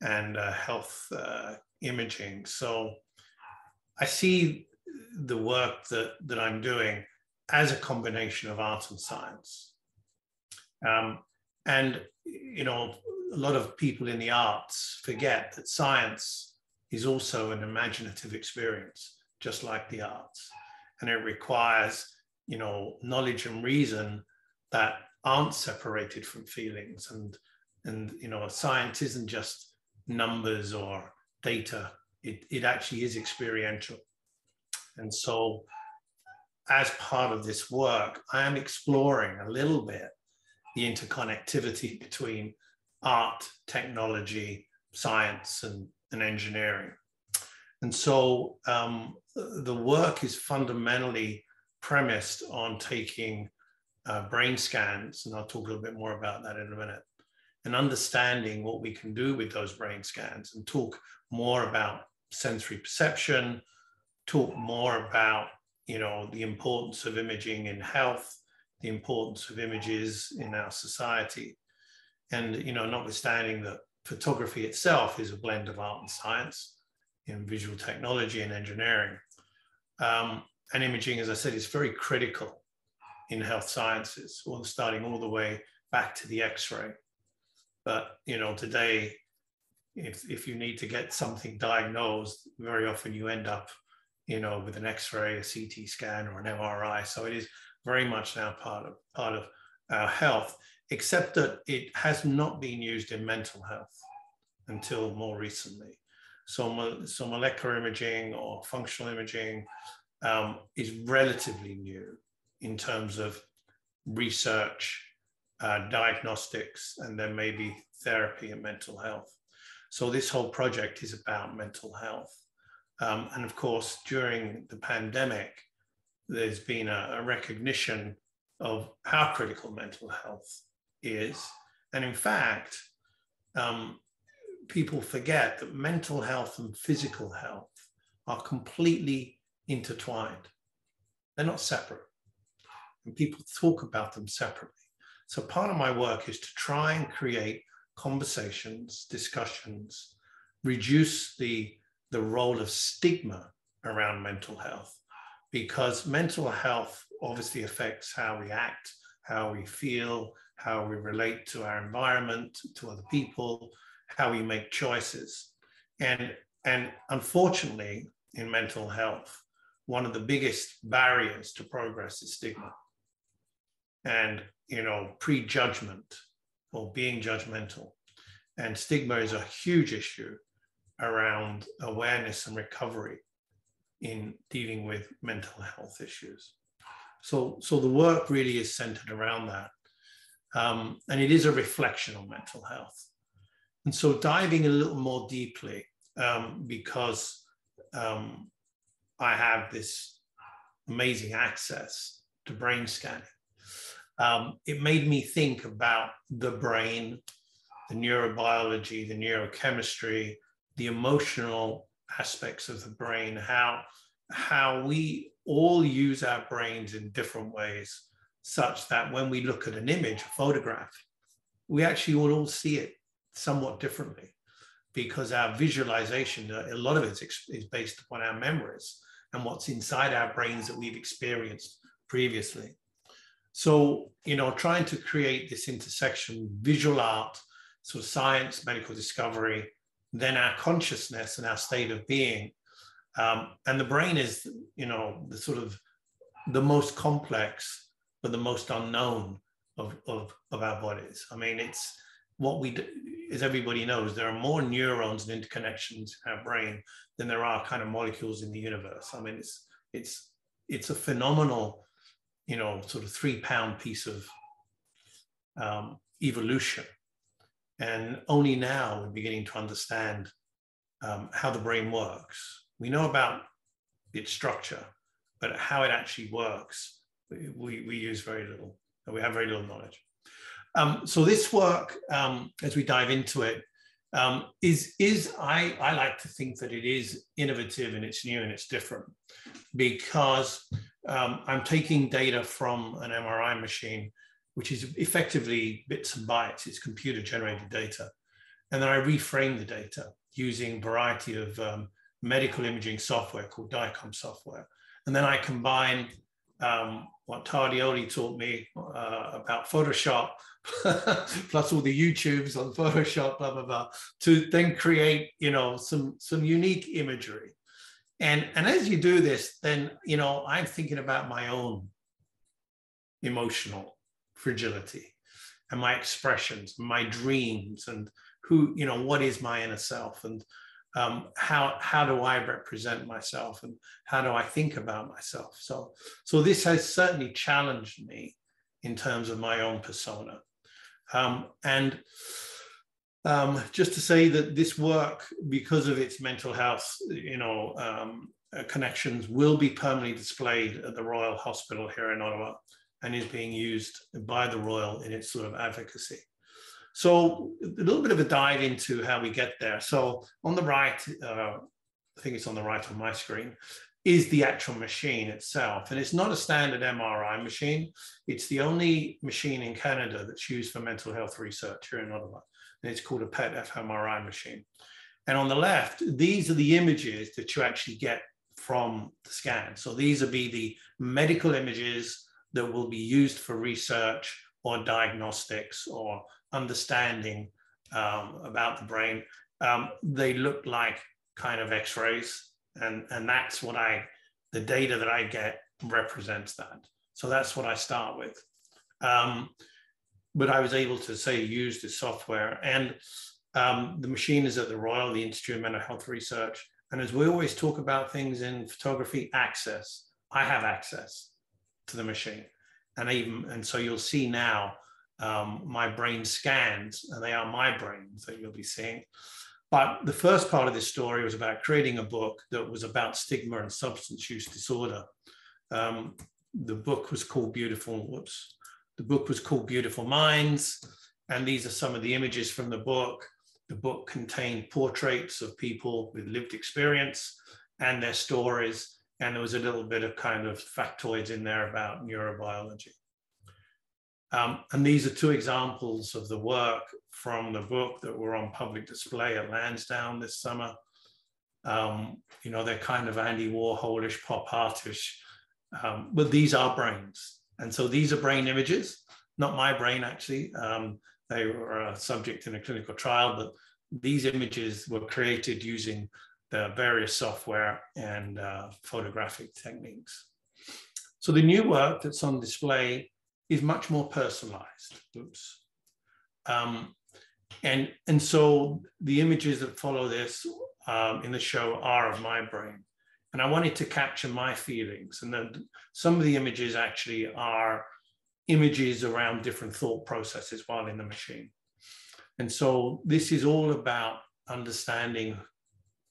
and uh, health uh, imaging. So I see the work that, that I'm doing as a combination of art and science. Um, and, you know, a lot of people in the arts forget that science is also an imaginative experience, just like the arts. And it requires, you know, knowledge and reason that aren't separated from feelings. And, and you know, science isn't just numbers or data, it, it actually is experiential. And so as part of this work, I am exploring a little bit the interconnectivity between art, technology, science, and, and engineering. And so um, the work is fundamentally premised on taking uh, brain scans, and I'll talk a little bit more about that in a minute, and understanding what we can do with those brain scans and talk more about sensory perception, talk more about you know the importance of imaging in health, the importance of images in our society, and you know notwithstanding that photography itself is a blend of art and science, in visual technology and engineering, um, and imaging, as I said, is very critical in health sciences, starting all the way back to the X-ray. But you know today if, if you need to get something diagnosed, very often you end up you know, with an X-ray, a CT scan, or an MRI. So it is very much now part of part of our health, except that it has not been used in mental health until more recently. So, so molecular imaging or functional imaging um, is relatively new in terms of research, uh, diagnostics, and then maybe therapy and mental health. So this whole project is about mental health. Um, and of course, during the pandemic, there's been a, a recognition of how critical mental health is. And in fact, um, people forget that mental health and physical health are completely intertwined. They're not separate. And people talk about them separately. So part of my work is to try and create conversations, discussions, reduce the the role of stigma around mental health because mental health obviously affects how we act, how we feel, how we relate to our environment, to other people, how we make choices. And, and unfortunately, in mental health, one of the biggest barriers to progress is stigma. And, you know, prejudgment or being judgmental. And stigma is a huge issue around awareness and recovery in dealing with mental health issues. So, so the work really is centered around that. Um, and it is a reflection on mental health. And so diving a little more deeply, um, because um, I have this amazing access to brain scanning, um, it made me think about the brain, the neurobiology, the neurochemistry, the emotional aspects of the brain, how, how we all use our brains in different ways, such that when we look at an image, a photograph, we actually will all see it somewhat differently because our visualization, uh, a lot of it is based upon our memories and what's inside our brains that we've experienced previously. So, you know, trying to create this intersection, visual art, so science, medical discovery, then our consciousness and our state of being. Um, and the brain is, you know, the sort of the most complex, but the most unknown of, of, of our bodies. I mean, it's what we do, as everybody knows, there are more neurons and interconnections in our brain than there are kind of molecules in the universe. I mean, it's it's it's a phenomenal, you know, sort of three pound piece of um, evolution and only now we're beginning to understand um, how the brain works. We know about its structure, but how it actually works, we, we use very little. We have very little knowledge. Um, so this work, um, as we dive into it, um, is is I, I like to think that it is innovative and it's new and it's different because um, I'm taking data from an MRI machine which is effectively bits and bytes, it's computer generated data. And then I reframe the data using a variety of um, medical imaging software called DICOM software. And then I combine um, what Tardioli taught me uh, about Photoshop, <laughs> plus all the YouTubes on Photoshop, blah, blah, blah, to then create, you know, some, some unique imagery. And, and as you do this, then, you know, I'm thinking about my own emotional fragility and my expressions, my dreams, and who, you know, what is my inner self and um, how, how do I represent myself and how do I think about myself? So, so this has certainly challenged me in terms of my own persona. Um, and um, just to say that this work, because of its mental health, you know, um, uh, connections, will be permanently displayed at the Royal Hospital here in Ottawa and is being used by the Royal in its sort of advocacy. So a little bit of a dive into how we get there. So on the right, uh, I think it's on the right on my screen, is the actual machine itself. And it's not a standard MRI machine. It's the only machine in Canada that's used for mental health research here in Ottawa. And it's called a PET fMRI machine. And on the left, these are the images that you actually get from the scan. So these would be the medical images that will be used for research or diagnostics or understanding um, about the brain. Um, they look like kind of x-rays and, and that's what I, the data that I get represents that. So that's what I start with. Um, but I was able to say use the software and um, the machine is at the Royal, the Institute of Mental Health Research. And as we always talk about things in photography, access, I have access to the machine. And even, and so you'll see now um, my brain scans, and they are my brains that you'll be seeing. But the first part of this story was about creating a book that was about stigma and substance use disorder. Um, the book was called Beautiful, whoops, the book was called Beautiful Minds. And these are some of the images from the book. The book contained portraits of people with lived experience and their stories. And there was a little bit of kind of factoids in there about neurobiology. Um, and these are two examples of the work from the book that were on public display at Lansdowne this summer. Um, you know, they're kind of Andy Warholish, pop artish, um, but these are brains. And so these are brain images, not my brain actually. Um, they were a subject in a clinical trial, but these images were created using the various software and uh, photographic techniques. So the new work that's on display is much more personalized. Oops. Um, and, and so the images that follow this um, in the show are of my brain. And I wanted to capture my feelings. And then some of the images actually are images around different thought processes while in the machine. And so this is all about understanding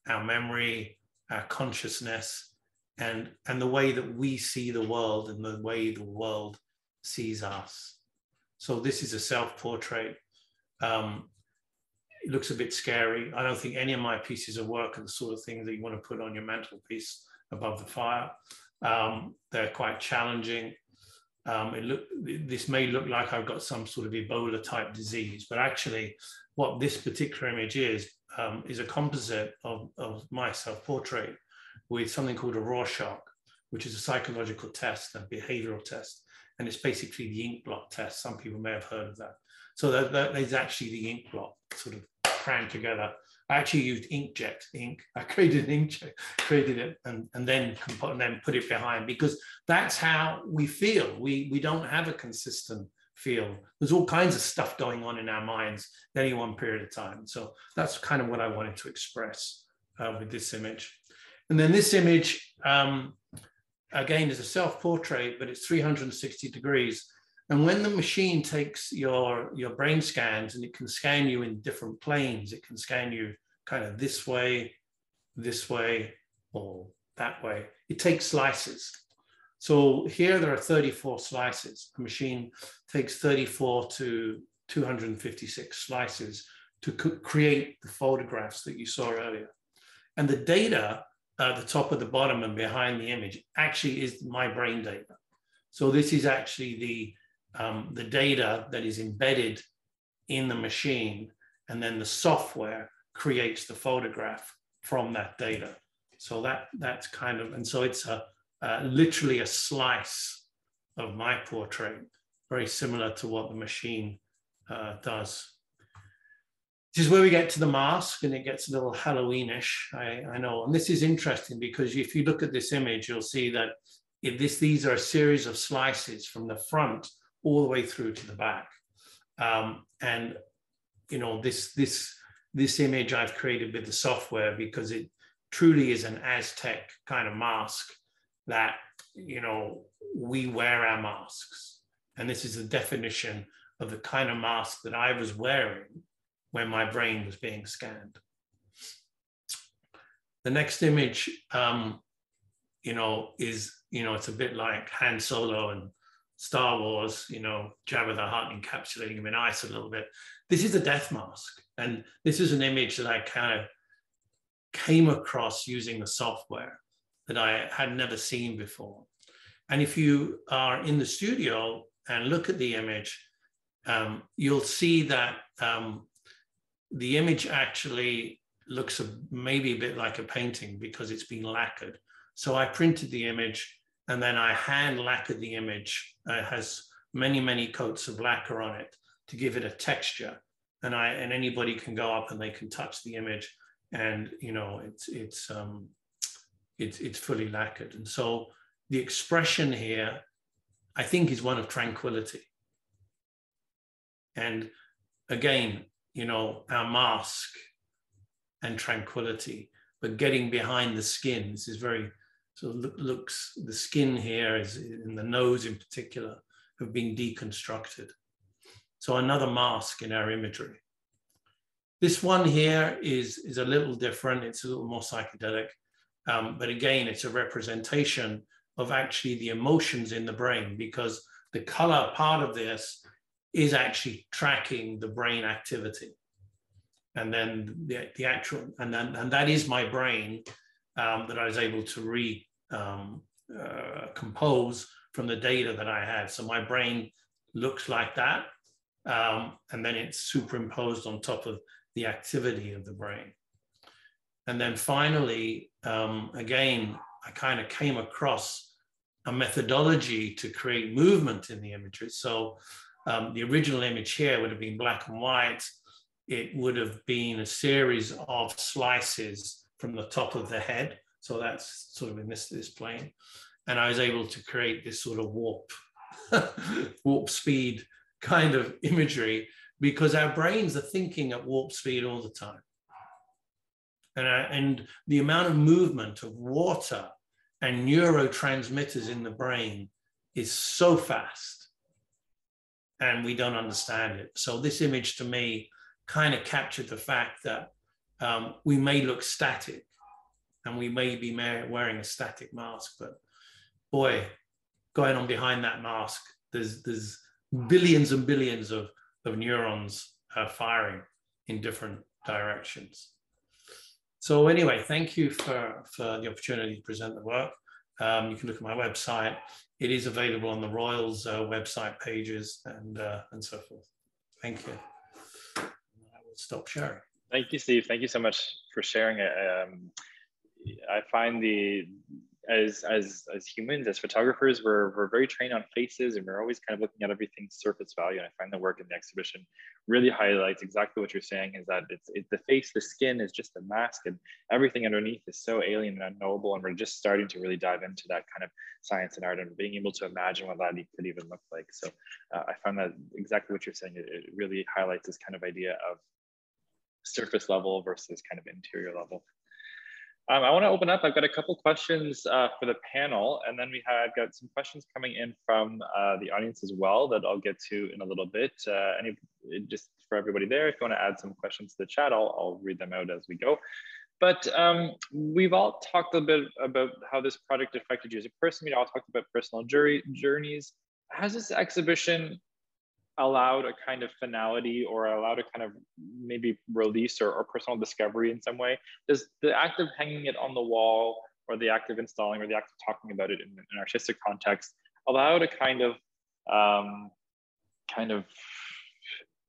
our memory, our consciousness, and, and the way that we see the world and the way the world sees us. So this is a self-portrait. Um, it looks a bit scary. I don't think any of my pieces of work are the sort of things that you want to put on your mantelpiece above the fire. Um, they're quite challenging. Um, it look, this may look like I've got some sort of Ebola type disease, but actually what this particular image is, um, is a composite of, of my self-portrait with something called a Rorschach, which is a psychological test, a behavioral test and it's basically the ink blot test. Some people may have heard of that. So that, that is actually the ink blot sort of crammed together. I actually used inkjet ink. <laughs> I created an inkjet, created it, and, and then and then put it behind because that's how we feel. We we don't have a consistent feel. There's all kinds of stuff going on in our minds at any one period of time. So that's kind of what I wanted to express uh, with this image. And then this image, um, again is a self-portrait, but it's 360 degrees. And when the machine takes your, your brain scans and it can scan you in different planes, it can scan you kind of this way, this way, or that way. It takes slices. So here there are 34 slices. The machine takes 34 to 256 slices to create the photographs that you saw earlier. And the data at the top of the bottom and behind the image actually is my brain data. So this is actually the um, the data that is embedded in the machine, and then the software creates the photograph from that data. So that that's kind of, and so it's a, uh, literally a slice of my portrait, very similar to what the machine uh, does. This is where we get to the mask and it gets a little Halloweenish, I, I know. And this is interesting because if you look at this image, you'll see that if this, these are a series of slices from the front all the way through to the back. Um, and, you know, this, this, this image I've created with the software because it truly is an Aztec kind of mask that, you know, we wear our masks. And this is the definition of the kind of mask that I was wearing when my brain was being scanned. The next image, um, you know, is, you know, it's a bit like Han Solo and Star Wars, you know, Jabba the Hutt encapsulating him in ice a little bit. This is a death mask. And this is an image that I kind of came across using the software that I had never seen before. And if you are in the studio and look at the image, um, you'll see that um, the image actually looks a, maybe a bit like a painting because it's been lacquered. So I printed the image and then I hand lacquered the image. It has many, many coats of lacquer on it to give it a texture. And I and anybody can go up and they can touch the image and you know it's it's um it's it's fully lacquered. And so the expression here, I think, is one of tranquility. And again, you know, our mask and tranquility, but getting behind the skin. This is very sort of looks, the skin here is in the nose in particular have been deconstructed. So another mask in our imagery. This one here is, is a little different. It's a little more psychedelic. Um, but again, it's a representation of actually the emotions in the brain because the color part of this is actually tracking the brain activity. And then the, the actual, and then, and that is my brain um, that I was able to re um, uh, compose from the data that I had. So my brain looks like that. Um, and then it's superimposed on top of the activity of the brain. And then finally, um, again, I kind of came across a methodology to create movement in the imagery. So um, the original image here would have been black and white. It would have been a series of slices from the top of the head. So that's sort of in this, this plane. And I was able to create this sort of warp, <laughs> warp speed kind of imagery because our brains are thinking at warp speed all the time. And, uh, and the amount of movement of water and neurotransmitters in the brain is so fast and we don't understand it. So this image to me kind of captured the fact that um, we may look static and we may be wearing a static mask, but boy, going on behind that mask, there's, there's billions and billions of, of neurons uh, firing in different directions. So anyway, thank you for, for the opportunity to present the work. Um, you can look at my website. It is available on the Royals uh, website pages and, uh, and so forth. Thank you. I will stop sharing. Thank you, Steve. Thank you so much for sharing it. Um, I find the as as as humans, as photographers, we're we're very trained on faces, and we're always kind of looking at everything's surface value. And I find the work in the exhibition really highlights exactly what you're saying: is that it's the face, the skin is just a mask, and everything underneath is so alien and unknowable. And we're just starting to really dive into that kind of science and art, and being able to imagine what that could even look like. So uh, I find that exactly what you're saying. It, it really highlights this kind of idea of surface level versus kind of interior level. Um, I want to open up. I've got a couple questions uh, for the panel, and then we had got some questions coming in from uh, the audience as well that I'll get to in a little bit. Uh, any, just for everybody there, if you want to add some questions to the chat, I'll, I'll read them out as we go. But um, we've all talked a bit about how this project affected you as a person. We all talked about personal jury, journeys. Has this exhibition allowed a kind of finality or allowed a kind of maybe release or, or personal discovery in some way? Does the act of hanging it on the wall or the act of installing or the act of talking about it in an artistic context allow to kind of um, kind of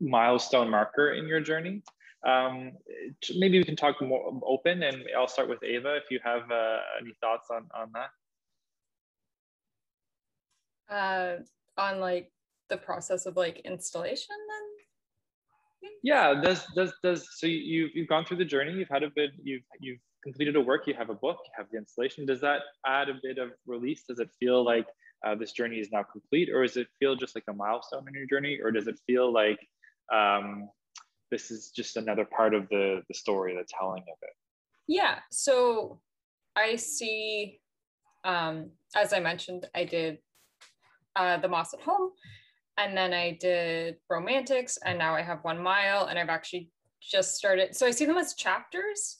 milestone marker in your journey. Um, maybe we can talk more open and I'll start with Ava if you have uh, any thoughts on, on that. Uh, on like the process of like installation then? Yeah, does, does, does, so you, you've gone through the journey, you've had a bit, you've, you've completed a work, you have a book, you have the installation. Does that add a bit of release? Does it feel like uh, this journey is now complete or does it feel just like a milestone in your journey or does it feel like um, this is just another part of the, the story, the telling of it? Yeah, so I see, um, as I mentioned, I did uh, The Moss at Home and then I did Romantics and now I have One Mile and I've actually just started. So I see them as chapters.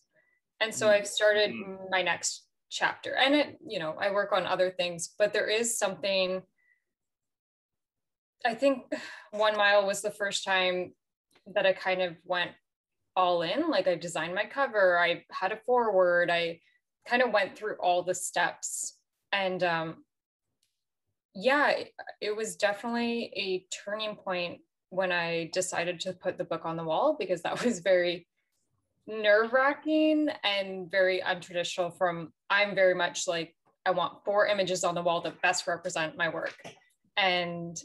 And so I've started mm-hmm. my next chapter and it you know i work on other things but there is something i think one mile was the first time that i kind of went all in like i designed my cover i had a foreword i kind of went through all the steps and um yeah it, was definitely a turning point when i decided to put the book on the wall because that <laughs> was very nerve wracking and very untraditional from I'm very much like I want four images on the wall that best represent my work. And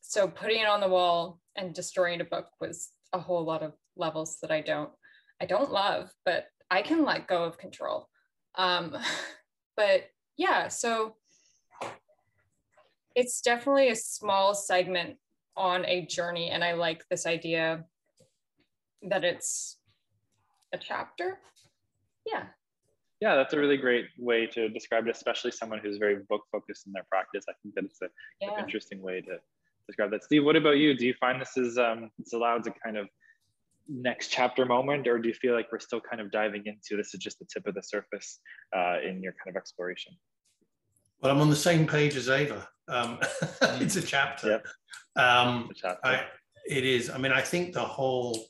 so putting it on the wall and destroying a book was a whole lot of levels that I don't I don't love, but I can let go of control. Um, <laughs> but yeah, so it's definitely a small segment on a journey, and I like this idea that it's a chapter. Yeah. Yeah, that's a really great way to describe it, especially someone who's very book focused in their practice. I think that it's a, yeah. an interesting way to describe that. Steve, what about you? Do you find this is um, it's allowed to kind of next chapter moment, or do you feel like we're still kind of diving into this is just the tip of the surface uh, in your kind of exploration? Well, I'm on the same page as Ava. Um, <laughs> it's a chapter. Yep. Um, a chapter. I, it is. I mean, I think the whole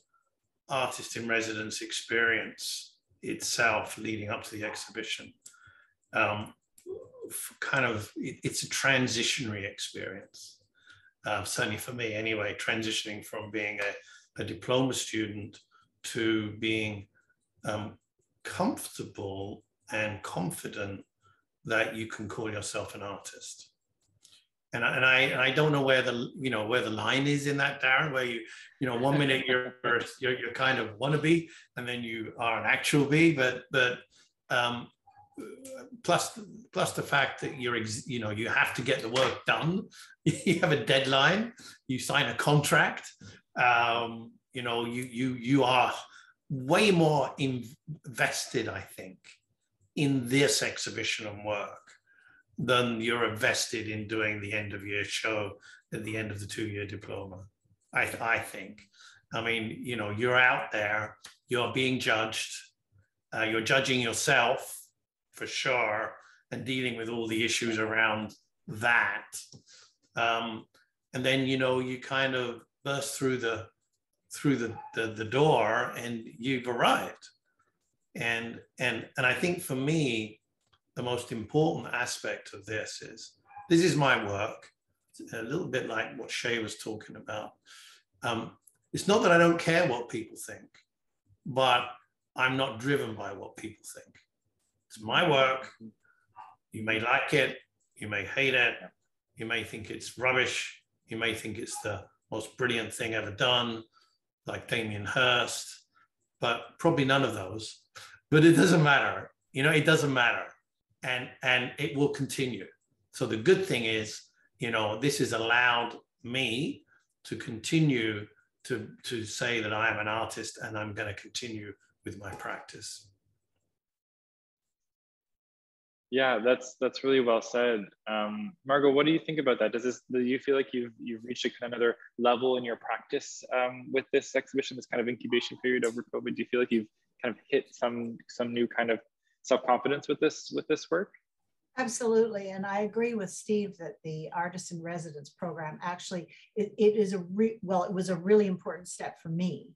artist in residence experience itself leading up to the exhibition. Um, kind of, it, it's a transitionary experience, uh, certainly for me anyway, transitioning from being a, a diploma student to being um, comfortable and confident that you can call yourself an artist. And I, and I I don't know where the you know where the line is in that Darren where you you know one minute you're you're, you're kind of wannabe and then you are an actual bee but but um, plus plus the fact that you're you know you have to get the work done. <laughs> You have a deadline. You sign a contract. Um, you know you you you are way more invested I think in this exhibition and work than you're invested in doing the end of year show at the end of the two year diploma. I, I think. I mean, you know, you're out there, you're being judged, uh, you're judging yourself for sure, and dealing with all the issues around that. Um, and then, you know, you kind of burst through the through the, the, the door and you've arrived. And and and I think for me, the most important aspect of this is this is my work. A little bit like what Shay was talking about. Um, it's not that I don't care what people think, but I'm not driven by what people think. It's my work. You may like it, you may hate it, you may think it's rubbish, you may think it's the most brilliant thing ever done, like Damien Hirst, but probably none of those. But it doesn't matter. You know, it doesn't matter and and it will continue. So the good thing is, you know, this has allowed me to continue to to say that I am an artist and I'm going to continue with my practice. Yeah, that's that's really well said, um, Margo. What do you think about that? Does this do you feel like you've you've reached a kind of another level in your practice um, with this exhibition, this kind of incubation period over COVID? Do you feel like you've kind of hit some some new kind of self-confidence with this with this work? Absolutely, and I agree with Steve that the artist in residence program actually it, it is a re, well, it was a really important step for me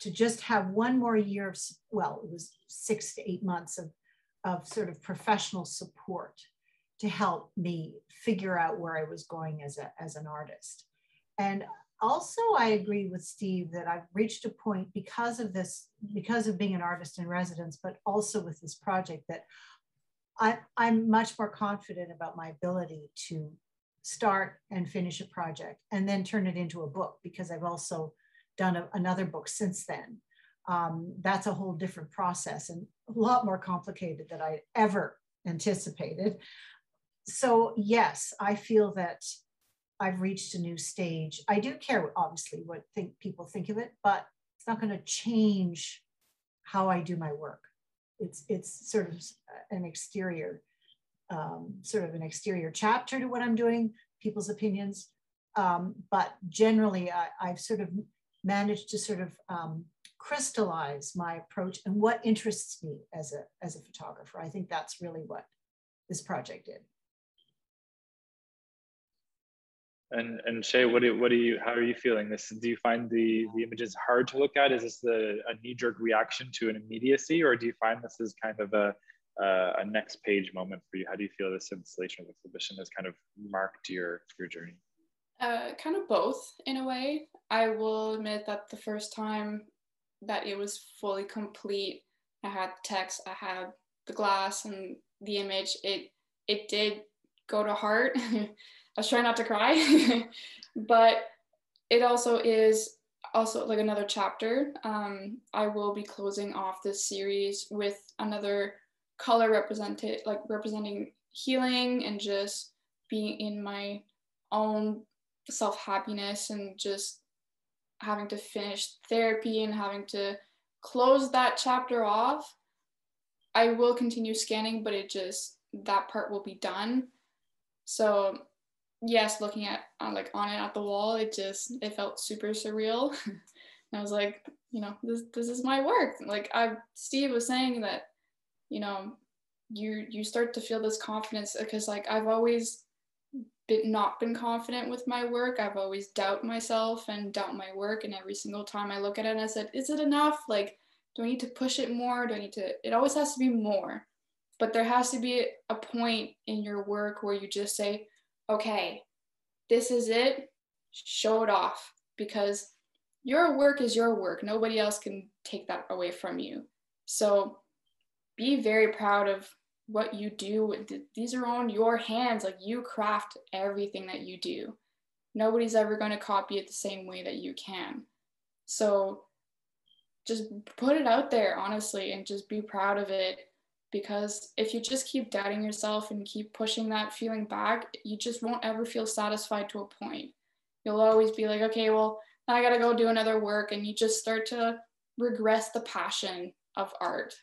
to just have one more year of well, it was six to eight months of of sort of professional support to help me figure out where I was going as a as an artist. And also, I agree with Steve that I've reached a point because of this, because of being an artist in residence, but also with this project that I, I'm much more confident about my ability to start and finish a project and then turn it into a book because I've also done a, another book since then. Um, that's a whole different process and a lot more complicated than I ever anticipated. So yes, I feel that I've reached a new stage. I do care, obviously, what think people think of it, but it's not going to change how I do my work. It's it's sort of an exterior, um, sort of an exterior chapter to what I'm doing, people's opinions. Um, but generally, I, have sort of managed to sort of um, crystallize my approach and what interests me as a as a photographer. I think that's really what this project did. And and Shay, what do what do you how are you feeling this? Do you find the the images hard to look at? Is this the a knee jerk reaction to an immediacy, or do you find this is kind of a uh, a next page moment for you? How do you feel this installation of exhibition has kind of marked your your journey? Uh, kind of both in a way. I will admit that the first time that it was fully complete, I had the text, I had the glass and the image. It it did go to heart. <laughs> I was trying not to cry, <laughs> but it also is also like another chapter. Um, I will be closing off this series with another color represented, like representing healing and just being in my own self happiness and just having to finish therapy and having to close that chapter off. I will continue scanning, but it just that part will be done. So yes, looking at uh, like on it at the wall, it just it felt super surreal. <laughs> and I was like, you know, this this is my work. Like I Steve was saying that, you know, you you start to feel this confidence because like I've always been not been confident with my work. I've always doubt myself and doubt my work. And every single time I look at it and I said, is it enough? Like, do I need to push it more? Do I need to? It always has to be more. But there has to be a point in your work where you just say, okay, this is it, show it off because your work is your work. Nobody else can take that away from you. So be very proud of what you do. These are on your hands. Like you craft everything that you do. Nobody's ever going to copy it the same way that you can. So just put it out there, honestly, and just be proud of it because if you just keep doubting yourself and keep pushing that feeling back, you just won't ever feel satisfied to a point. You'll always be like, okay, well, I gotta go do another work, and you just start to regress the passion of art.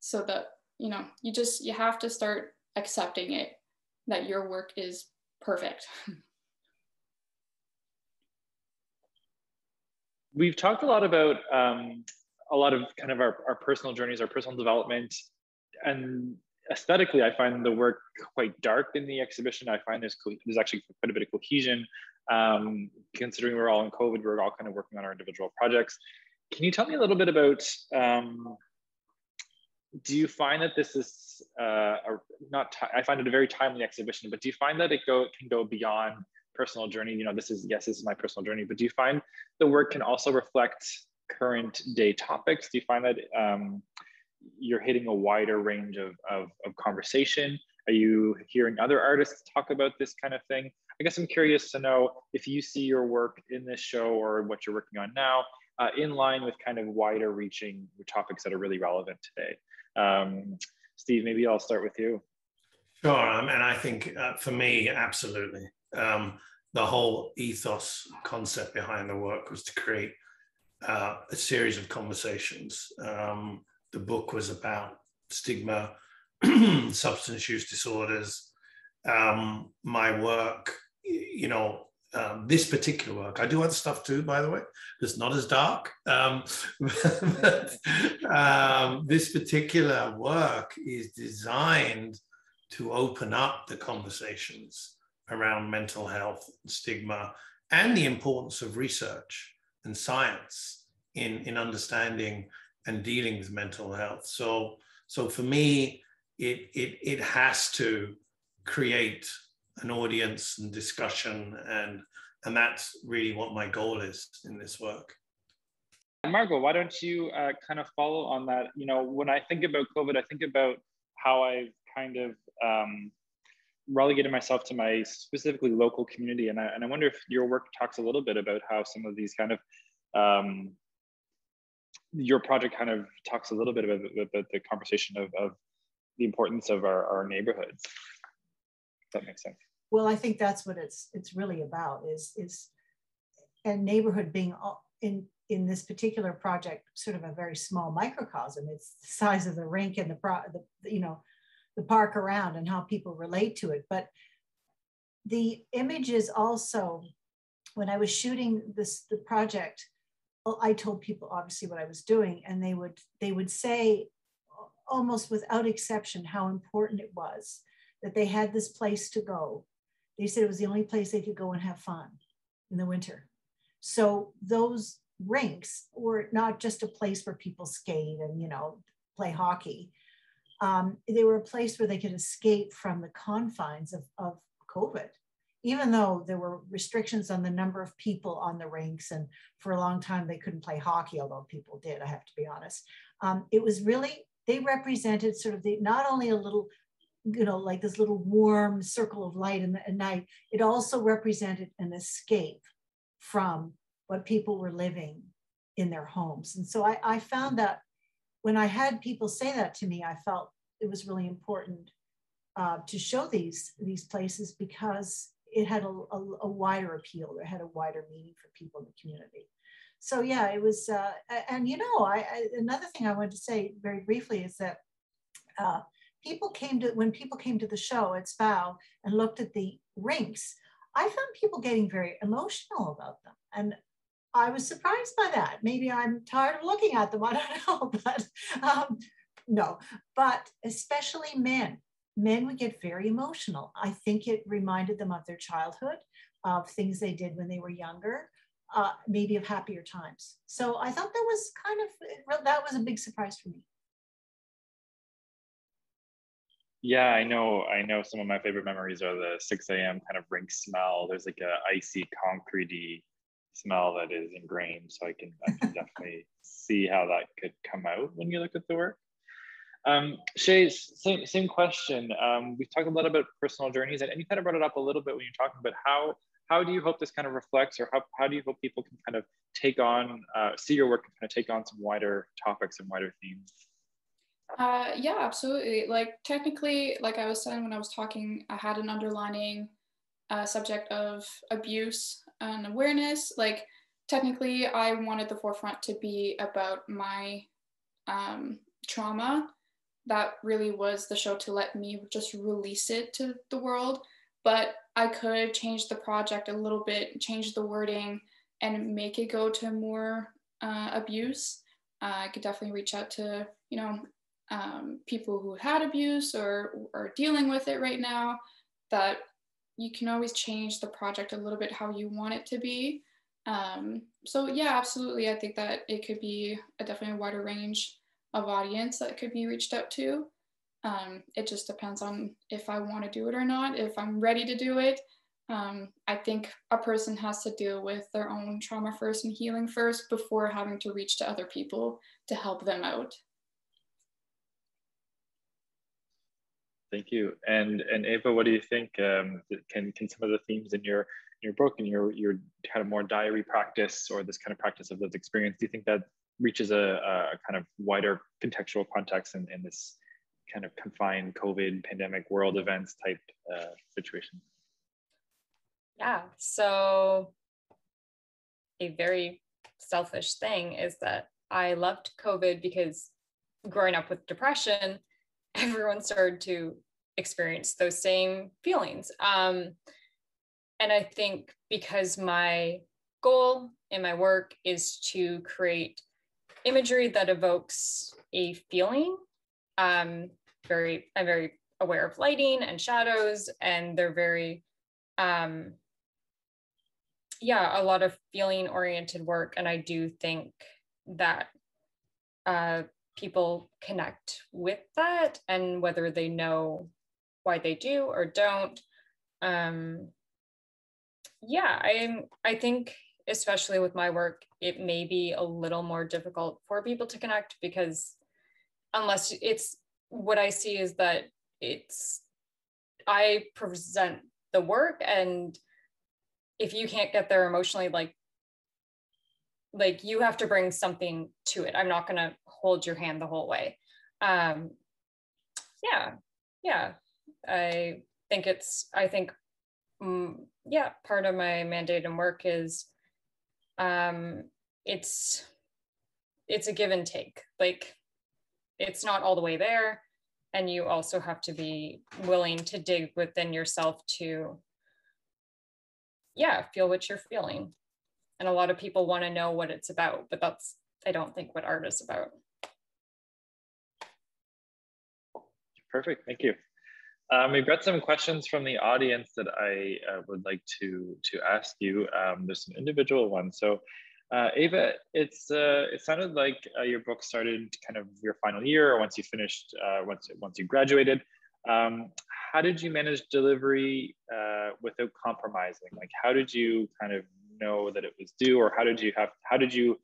So that, you know, you just, you have to start accepting it that your work is perfect. <laughs> We've talked a lot about um, a lot of kind of our, our personal journeys, our personal development, and aesthetically, I find the work quite dark in the exhibition. I find there's there's actually quite a bit of cohesion. Um, considering we're all in COVID, we're all kind of working on our individual projects. Can you tell me a little bit about? Um, do you find that this is uh, a, not? I find it a very timely exhibition, but do you find that it go can go beyond personal journey? You know, this is yes, this is my personal journey, but do you find the work can also reflect current day topics? Do you find that um, you're hitting a wider range of, of, of conversation? Are you hearing other artists talk about this kind of thing? I guess I'm curious to know if you see your work in this show or what you're working on now uh, in line with kind of wider reaching topics that are really relevant today. Um, Steve, maybe I'll start with you. Sure, um, and I think uh, for me, absolutely. Um, the whole ethos concept behind the work was to create uh, a series of conversations um, the book was about stigma, <clears throat> substance use disorders. Um, my work, you know, um, this particular work, I do other stuff too, by the way, It's not as dark. Um, <laughs> but, um, this particular work is designed to open up the conversations around mental health, stigma, and the importance of research and science in, in understanding and dealing with mental health. So, so for me, it, it, it has to create an audience and discussion and, and that's really what my goal is in this work. Margo, why don't you uh, kind of follow on that? You know, when I think about COVID, I think about how I've kind of um, relegated myself to my specifically local community. And I, and I wonder if your work talks a little bit about how some of these kind of, um, your project kind of talks a little bit about, about the conversation of, of the importance of our, our neighborhoods. That makes sense. Well, I think that's what it's it's really about is is and neighborhood being in in this particular project sort of a very small microcosm. It's the size of the rink and the, pro, the you know the park around and how people relate to it. But the images also, when I was shooting this the project, I told people obviously what I was doing, and they would they would say almost without exception how important it was that they had this place to go. They said it was the only place they could go and have fun in the winter. So those rinks were not just a place where people skate and you know play hockey um, they were a place where they could escape from the confines of, of COVID, even though there were restrictions on the number of people on the rinks. And for a long time, they couldn't play hockey, although people did, I have to be honest. Um, it was really, they represented sort of the, not only a little, you know, like this little warm circle of light in the at night, it also represented an escape from what people were living in their homes. And so I, I found that when I had people say that to me, I felt it was really important uh, to show these these places because it had a, a, a, wider appeal. It had a wider meaning for people in the community. So yeah, it was. Uh, and you know, I, I, another thing I wanted to say very briefly is that uh, people came to when people came to the show at SPAO and looked at the rinks. I found people getting very emotional about them, and I was surprised by that. Maybe I'm tired of looking at them. <laughs> I don't know, but um, no. But especially men, men would get very emotional. I think it reminded them of their childhood, of things they did when they were younger, uh, maybe of happier times. So I thought that was kind of that was a big surprise for me. Yeah, I know. I know some of my favorite memories are the 6 a.m. kind of rink smell. There's like a icy, concretey smell that is ingrained. So I can, I can <laughs> definitely see how that could come out when you look at the work. Um, Shay, same, same question. Um, we've talked a lot about personal journeys and, you kind of brought it up a little bit when you're talking about how, how do you hope this kind of reflects or how, how do you hope people can kind of take on, uh, see your work and kind of take on some wider topics and wider themes? Uh, yeah, absolutely. Like technically, like I was saying when I was talking, I had an underlining uh, subject of abuse and awareness. Like technically, I wanted the forefront to be about my um, trauma. That really was the show to let me just release it to the world. But I could change the project a little bit, change the wording, and make it go to more uh, abuse. Uh, I could definitely reach out to you know um, people who had abuse or are dealing with it right now. That you can always change the project a little bit how you want it to be. Um, so yeah, absolutely. I think that it could be a definitely wider range of audience that could be reached out to. Um, it just depends on if I want to do it or not, if I'm ready to do it. Um, I think a person has to deal with their own trauma first and healing first before having to reach to other people to help them out. Thank you. And and Ava, what do you think? Um, can can some of the themes in your in your book and your your kind of more diary practice or this kind of practice of lived experience, do you think that reaches a, a kind of wider contextual context in, in this kind of confined COVID pandemic world events type uh, situation? Yeah. So a very selfish thing is that I loved COVID because growing up with depression, <laughs> everyone started to experience those same feelings. Um, and I think because my goal in my work is to create imagery that evokes a feeling, um, very I'm very aware of lighting and shadows, and they're very um, yeah, a lot of feeling oriented work. And I do think that uh, people connect with that and whether they know why they do or don't. Um, yeah, I'm. I think especially with my work, it may be a little more difficult for people to connect because unless it's what I see is that it's I present the work and if you can't get there emotionally like like you have to bring something to it. I'm not going to hold your hand the whole way. Um yeah yeah. I think it's i think um, yeah part of my mandate and work is um it's it's a give and take. Like it's not all the way there and you also have to be willing to dig within yourself to yeah feel what you're feeling. And a lot of people want to know what it's about but that's i don't think what art is about. Perfect thank you um, we've got some questions from the audience that I uh, would like to to ask you. Um, there's some individual ones. So uh, Ava, it's uh, it sounded like uh, your book started kind of your final year, or once you finished, uh, once once you graduated. Um, how did you manage delivery uh, without compromising? Like, how did you kind of know that it was due, or how did you have? How did you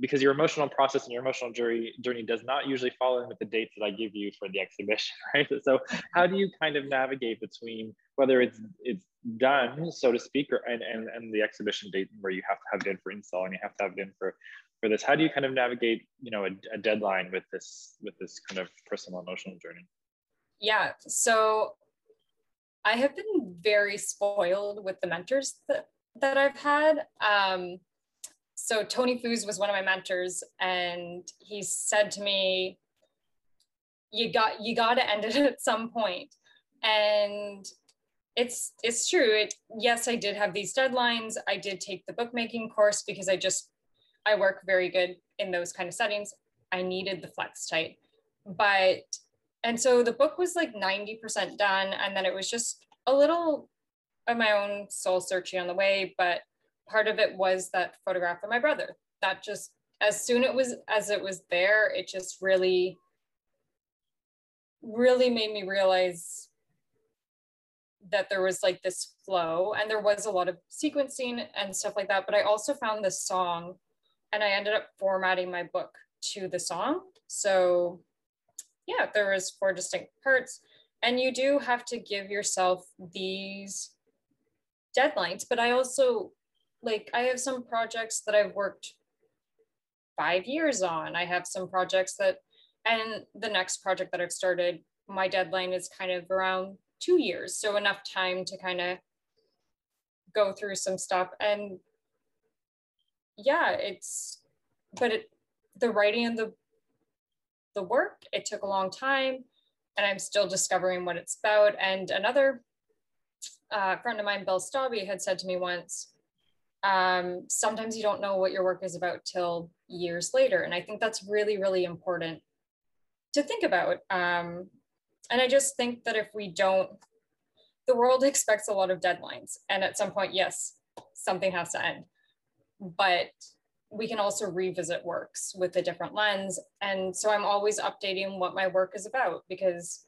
because your emotional process and your emotional journey journey does not usually fall in with the dates that I give you for the exhibition, <laughs> right? So how do you kind of navigate between whether it's it's done, so to speak, or and, and, and the exhibition date where you have to have it in for install and you have to have it in for for this? How do you kind of navigate, you know, a, a deadline with this with this kind of personal emotional journey? Yeah. So I have been very spoiled with the mentors that, that I've had. Um, so Tony Fouhse was one of my mentors, and he said to me, "You got you got to end it <laughs> at some point." And it's it's true. It yes, I did have these deadlines. I did take the bookmaking course because I just I work very good in those kind of settings. I needed the flex tight, but and so the book was like 90% done, and then it was just a little of my own soul searching on the way, but part of it was that photograph of my brother. That just as soon it was as it was there, it just really, really made me realize that there was like this flow and there was a lot of sequencing and stuff like that. But I also found this song and I ended up formatting my book to the song. So yeah, there was four distinct parts. And you do have to give yourself these deadlines. But I also like I have some projects that I've worked five years on. I have some projects that, and the next project that I've started, my deadline is kind of around two years. So enough time to kind of go through some stuff. And yeah, it's, but it, the writing and the, the work, it took a long time and I'm still discovering what it's about. And another uh, friend of mine, Bill Staubi, had said to me once, um, sometimes you don't know what your work is about till years later. And I think that's really, really important to think about. Um, and I just think that if we don't, the world expects a lot of deadlines. And at some point, yes, something has to end. But we can also revisit works with a different lens. And so I'm always updating what my work is about because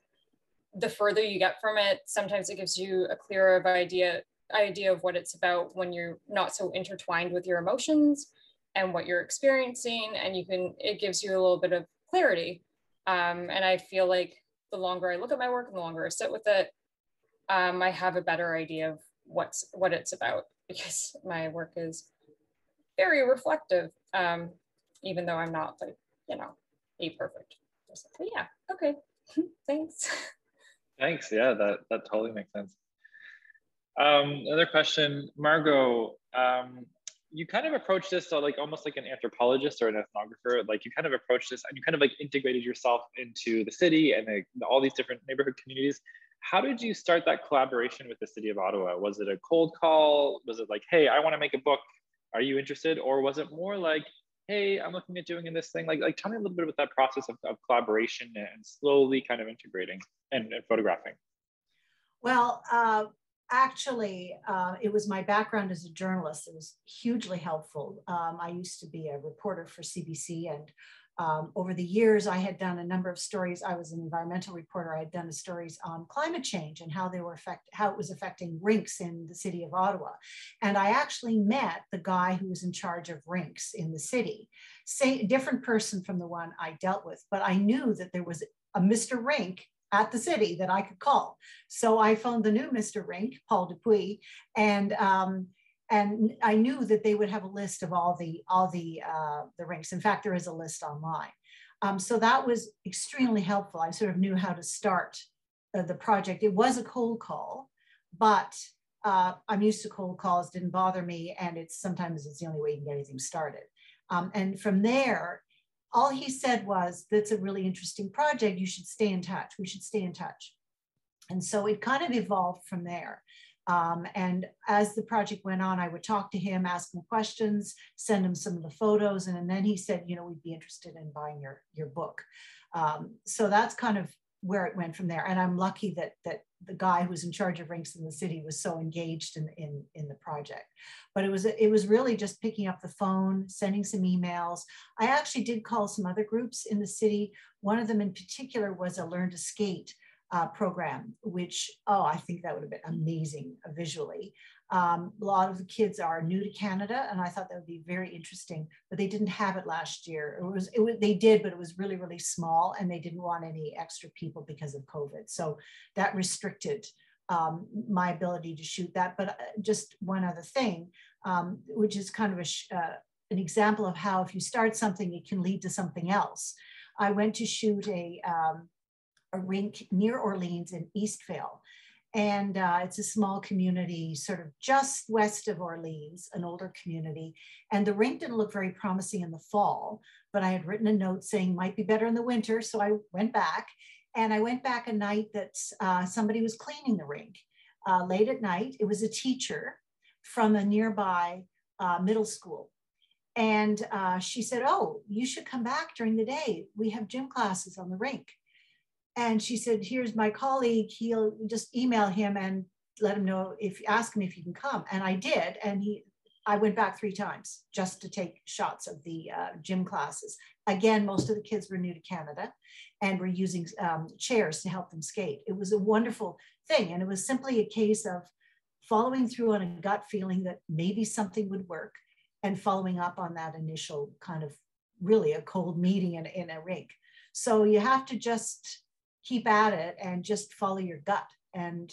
the further you get from it, sometimes it gives you a clearer idea idea of what it's about when you're not so intertwined with your emotions and what you're experiencing and you can it gives you a little bit of clarity. Um, and i feel like the longer i look at my work and the longer i sit with it um, i have a better idea of what's what it's about <laughs> because my work is very reflective um, even though i'm not like you know a perfect person. But yeah okay. <laughs> Thanks. <laughs> Thanks. Yeah that that totally makes sense um, another question, Margo. Um, you kind of approached this so like almost like an anthropologist or an ethnographer. Like you kind of approached this and you kind of like integrated yourself into the city and all these different neighborhood communities. How did you start that collaboration with the city of Ottawa? Was it a cold call? Was it like, hey, I want to make a book. Are you interested? Or was it more like, hey, I'm looking at doing in this thing? Like, like tell me a little bit about that process of, of collaboration and slowly kind of integrating and, and photographing. Well, uh, actually, uh, it was my background as a journalist. It was hugely helpful. Um, I used to be a reporter for CBC and Um, over the years, I had done a number of stories. I was an environmental reporter. I had done stories on climate change and how they were affect, how it was affecting rinks in the city of Ottawa. And I actually met the guy who was in charge of rinks in the city, say different person from the one I dealt with, but I knew that there was a Mr. Rink at the city that I could call. So I phoned the new Mr. Rink, Paul Dupuis, and um, and I knew that they would have a list of all the all the uh, the rinks. In fact, there is a list online. Um, so that was extremely helpful. I sort of knew how to start uh, the project. It was a cold call, but uh, I'm used to cold calls. Didn't bother me, and it's sometimes it's the only way you can get anything started. Um, and from there, all he said was, "That's a really interesting project. You should stay in touch. We should stay in touch." And so it kind of evolved from there. Um, and as the project went on, I would talk to him, ask him questions, send him some of the photos. And, and then he said, you know, we'd be interested in buying your, your book. Um, so that's kind of where it went from there. And I'm lucky that, that the guy who was in charge of rinks in the city was so engaged in, in, in the project. But it was, it was really just picking up the phone, sending some emails. I actually did call some other groups in the city. One of them in particular was a Learn to Skate uh, program, which, oh, I think that would have been amazing visually. Um, a lot of the kids are new to Canada, and I thought that would be very interesting, but they didn't have it last year. It was, it was, they did, but it was really, really small, and they didn't want any extra people because of COVID. So that restricted um, my ability to shoot that. But uh, just one other thing, um, which is kind of a, uh, an example of how if you start something, it can lead to something else. I went to shoot a, um, a rink near Orleans in Eastvale. And uh, it's a small community, sort of just west of Orleans, an older community. And the rink didn't look very promising in the fall, but I had written a note saying might be better in the winter. So I went back and I went back a night that uh, somebody was cleaning the rink. Uh, late at night, it was a teacher from a nearby uh, middle school. And uh, she said, Oh, you should come back during the day. We have gym classes on the rink. And she said, here's my colleague. He'll just email him and let him know if ask him if he can come. And I did. And he, I went back three times just to take shots of the uh, gym classes. Again, most of the kids were new to Canada and were using um, chairs to help them skate. It was a wonderful thing. And it was simply a case of following through on a gut feeling that maybe something would work and following up on that initial kind of really a cold meeting in, in a rink. So you have to just keep at it and just follow your gut and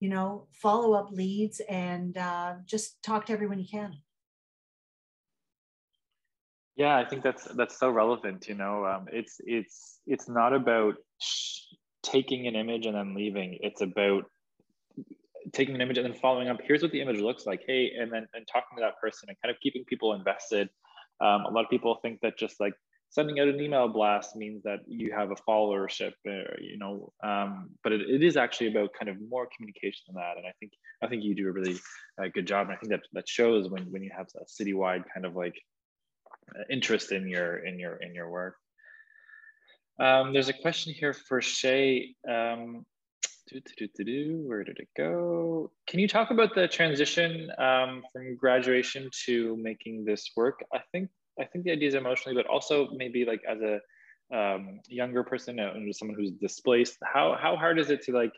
you know follow up leads and uh, just talk to everyone you can. Yeah i think that's that's so relevant you know um, it's it's it's not about taking an image and then leaving. It's about taking an image and then following up. Here's what the image looks like. Hey and then and talking to that person and kind of keeping people invested. Um, a lot of people think that just like sending out an email blast means that you have a followership, uh, you know, um, but it, it is actually about kind of more communication than that. And I think, I think you do a really uh, good job. And I think that that shows when, when you have a citywide kind of like uh, interest in your, in your, in your work. Um, there's a question here for Shay. Um, do, do, do, do, where did it go? Can you talk about the transition um, from graduation to making this work? I think I think the idea is emotionally, but also maybe like as a um, younger person and someone who's displaced, how how hard is it to like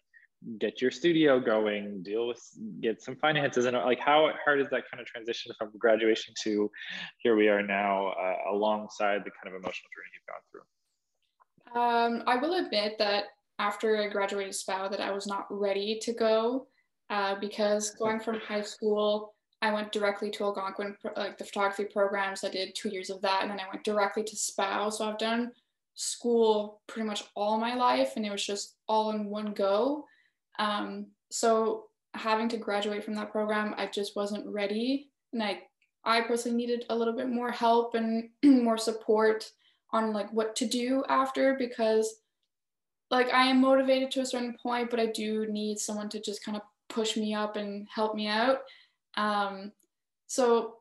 get your studio going, deal with get some finances, and like how hard is that kind of transition from graduation to here we are now, uh, alongside the kind of emotional journey you've gone through? Um, I will admit that after I graduated SPAO, that I was not ready to go uh, because <laughs> going from high school I went directly to Algonquin, like the photography programs. I did two years of that, and then I went directly to SPAO. So I've done school pretty much all my life, and it was just all in one go. Um, so having to graduate from that program, I just wasn't ready, and I I personally needed a little bit more help and <clears throat> more support on like what to do after because like I am motivated to a certain point, but I do need someone to just kind of push me up and help me out. Um, so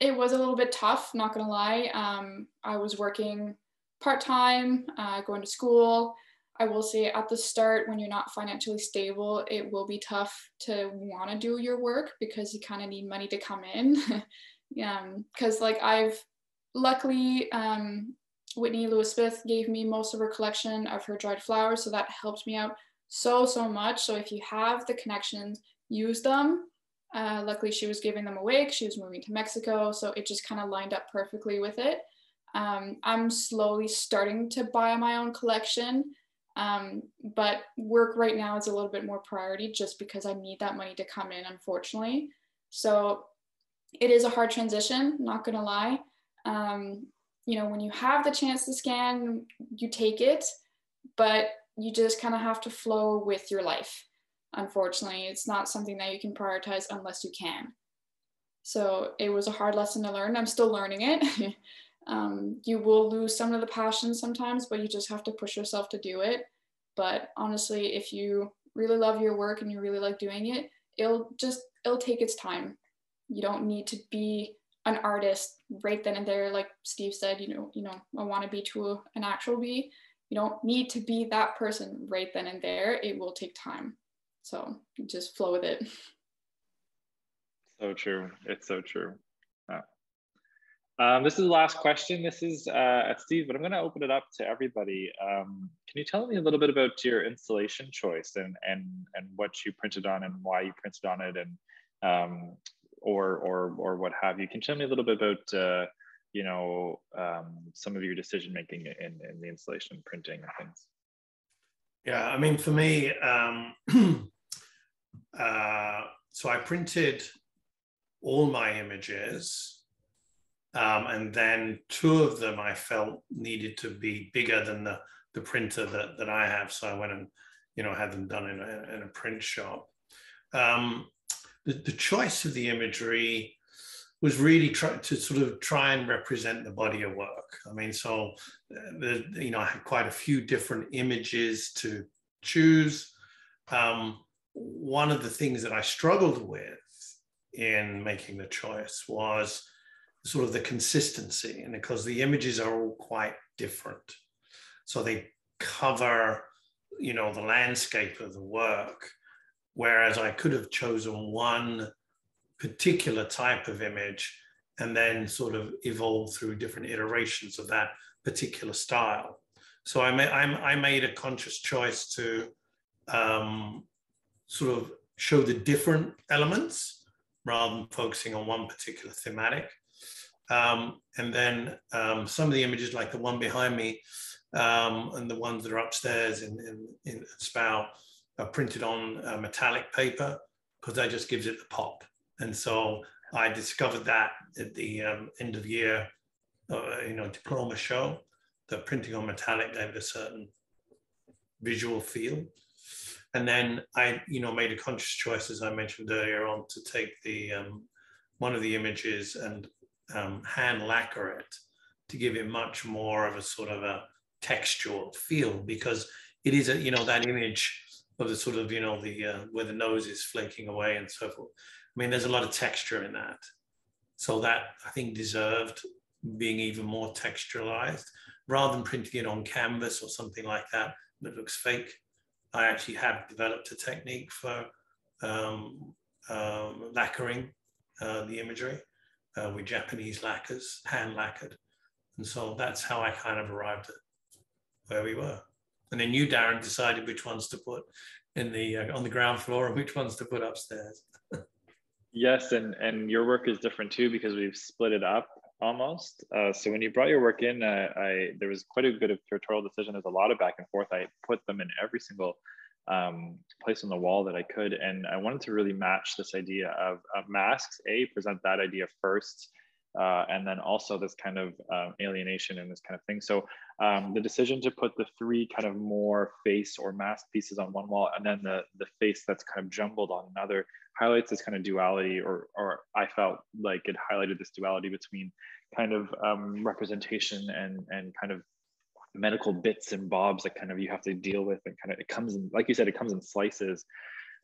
it was a little bit tough, not gonna lie. Um, I was working part time, uh, going to school. I will say at the start, when you're not financially stable, it will be tough to want to do your work because you kind of need money to come in. <laughs> because like I've luckily um, Whitney Lewis Smith gave me most of her collection of her dried flowers. So that helped me out so, so much. So if you have the connections, use them. Uh, luckily, she was giving them away she was moving to Mexico. So it just kind of lined up perfectly with it. Um, I'm slowly starting to buy my own collection. Um, but work right now is a little bit more priority just because I need that money to come in, unfortunately. So it is a hard transition, not gonna lie. Um, you know, when you have the chance to scan, you take it, but you just kind of have to flow with your life. Unfortunately, it's not something that you can prioritize unless you can. So it was a hard lesson to learn. I'm still learning it. <laughs> um, you will lose some of the passion sometimes, but you just have to push yourself to do it. But honestly, if you really love your work and you really like doing it, it'll just it'll take its time. You don't need to be an artist right then and there, like Steve said. You know, you know, I want to be to an actual bee. You don't need to be that person right then and there. It will take time. So just flow with it. So true. It's so true. Um, this is the last question. This is uh, at Steve, but I'm going to open it up to everybody. Um, can you tell me a little bit about your installation choice and and and what you printed on and why you printed on it and um, or or or what have you? Can you tell me a little bit about uh, you know um, some of your decision making in in the installation printing and things? Yeah, I mean, for me, um, <clears throat> uh, so I printed all my images um, and then two of them I felt needed to be bigger than the, the printer that, that I have. So I went and, you know, had them done in a, in a print shop. Um, the, the choice of the imagery was really try, to sort of try and represent the body of work. I mean, so, uh, you know, I had quite a few different images to choose. Um, one of the things that I struggled with in making the choice was sort of the consistency and because the images are all quite different. So they cover you know the landscape of the work whereas i could have chosen one particular type of image and then sort of evolve through different iterations of that particular style. So i, made I made a conscious choice to um, sort of show the different elements rather than focusing on one particular thematic um, and then um, some of the images, like the one behind me, um, and the ones that are upstairs in, in, in are printed on uh, metallic paper because that just gives it the pop. And so I discovered that at the um, end of year, uh, you know, diploma show, that printing on metallic gave it a certain visual feel. And then I, you know, made a conscious choice, as I mentioned earlier on, to take the um, one of the images and um, hand lacquer it to give it much more of a sort of a textual feel because it is a you know that image of the sort of you know the uh, where the nose is flaking away and so forth. I mean, there's a lot of texture in that, so that I think deserved being even more texturalized rather than printing it on canvas or something like that that looks fake. I actually have developed a technique for um, um, lacquering uh, the imagery uh, with Japanese lacquers, hand lacquered. And so that's how I kind of arrived at where we were. And then you, Darren, decided which ones to put in the uh, on the ground floor and which ones to put upstairs. <laughs> yes, and and your work is different too because we've split it up almost. Uh, so when you brought your work in, uh, I there was quite a bit of curatorial decision. There's a lot of back and forth. I put them in every single um, place on the wall that I could. And I wanted to really match this idea of, of masks, A, present that idea first, uh, and then also this kind of um, alienation and this kind of thing. So um, the decision to put the three kind of more face or mask pieces on one wall and then the, the face that's kind of jumbled on another highlights this kind of duality or, or I felt like it highlighted this duality between kind of um, representation and, and kind of medical bits and bobs that kind of you have to deal with and kind of it comes in like you said it comes in slices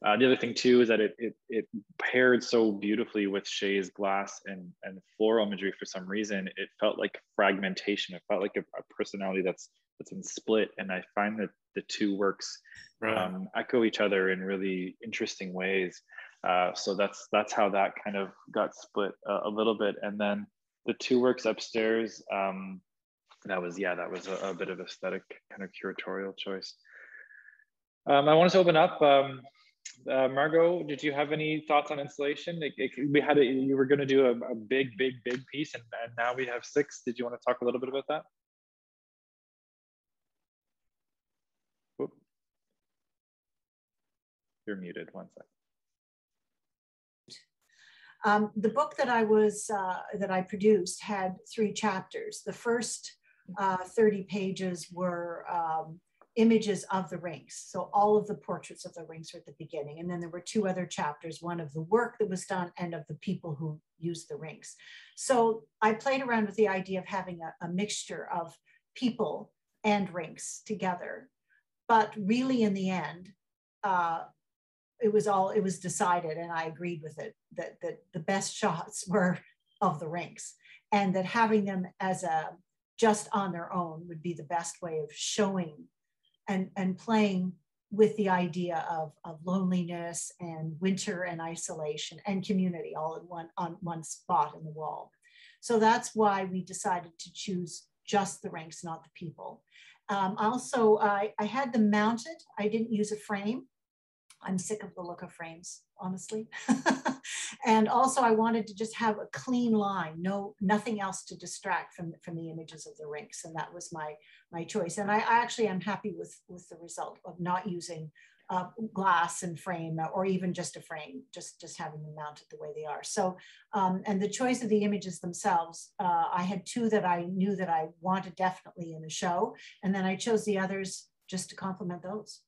uh, the other thing too is that it, it it paired so beautifully with Shay's glass and and floral imagery for some reason. It felt like fragmentation. It felt like a, a personality that's that's in split. And I find that the two works right. um, echo each other in really interesting ways. Uh, so that's that's how that kind of got split a, a, little bit. And then the two works upstairs um, that was yeah that was a, a bit of aesthetic kind of curatorial choice. Um, i wanted to open up um, uh, Margo did you have any thoughts on installation it, it, we had a, you were going to do a, a, big big big piece and, and now we have six did you want to talk a little bit about that Whoop. you're muted one second um, the book that I was uh, that I produced had three chapters. The first uh, 30 pages were um, images of the rings. So all of the portraits of the rings were at the beginning. And then there were two other chapters, one of the work that was done and of the people who used the rings. So I played around with the idea of having a, a mixture of people and rings together. But really in the end, uh, it was all, it was decided and I agreed with it that, that the best shots <laughs> were of the rings and that having them as a just on their own would be the best way of showing and, and playing with the idea of, of loneliness and winter and isolation and community all in one on one spot in the wall. So that's why we decided to choose just the ranks, not the people. Um, also, I, I had them mounted. I didn't use a frame. I'm sick of the look of frames, honestly. <laughs> and also I wanted to just have a clean line, no, nothing else to distract from, from the images of the rinks. And that was my, my choice. And I, I actually am happy with, with the result of not using uh, glass and frame or even just a frame, just, just having them mounted the way they are. So, um, and the choice of the images themselves, uh, I had two that I knew that I wanted definitely in the show. And then I chose the others just to complement those.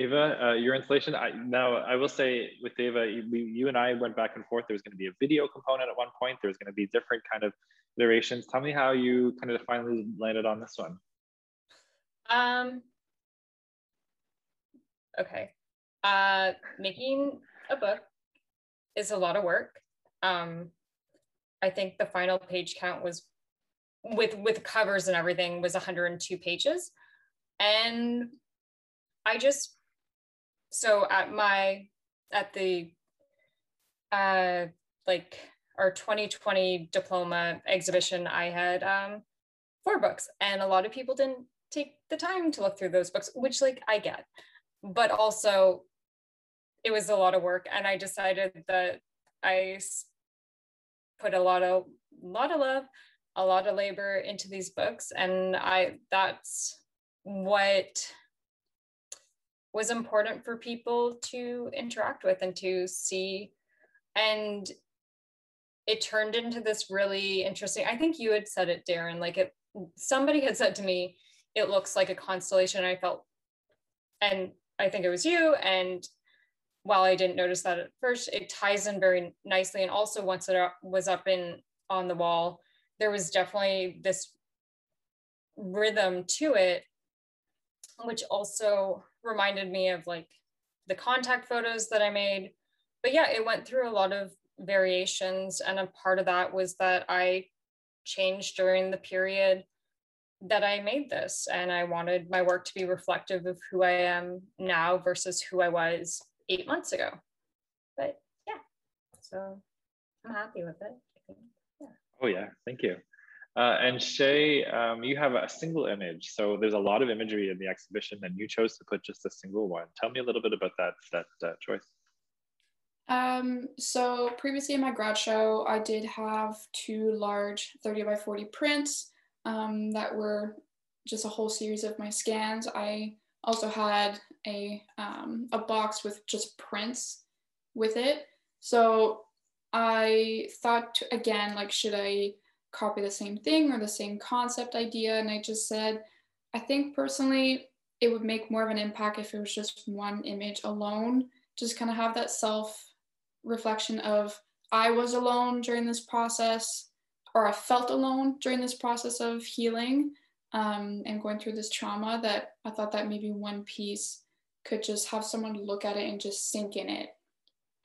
Ava, uh, your installation. I, now, I will say with Ava, we, you and I went back and forth. There was going to be a video component at one point. There was going to be different kind of iterations. Tell me how you kind of finally landed on this one. Um. Okay. Uh, making a book is a lot of work. Um, I think the final page count was with with covers and everything was 102 pages, and I just so at my at the uh like our 2020 diploma exhibition i had um four books and a lot of people didn't take the time to look through those books which like i get. But also it was a lot of work and i decided that i put a lot of a lot of love a lot of labor into these books and i that's what was important for people to interact with and to see. And it turned into this really interesting i think you had said it darren like it somebody had said to me it looks like a constellation. I felt and i think it was you and while i didn't notice that at first it ties in very nicely. And also once it was up in on the wall there was definitely this rhythm to it which also reminded me of like the contact photos that I made. But yeah, it went through a lot of variations. And a part of that was that I changed during the period that I made this. And I wanted my work to be reflective of who I am now versus who I was eight months ago. But yeah, so I'm happy with it. Yeah. Oh, yeah. Thank you. Uh, and Shay, um, you have a single image. So there's a lot of imagery in the exhibition and you chose to put just a single one. Tell me a little bit about that, that uh, choice. Um, so previously in my grad show, I did have two large 30 by 40 prints um, that were just a whole series of my scans. I also had a, um, a box with just prints with it. So I thought again, like, should I copy the same thing or the same concept idea. And I just said, I think personally, it would make more of an impact if it was just one image alone, just kind of have that self reflection of I was alone during this process, or I felt alone during this process of healing um, and going through this trauma. That I thought that maybe one piece could just have someone look at it and just sink in it.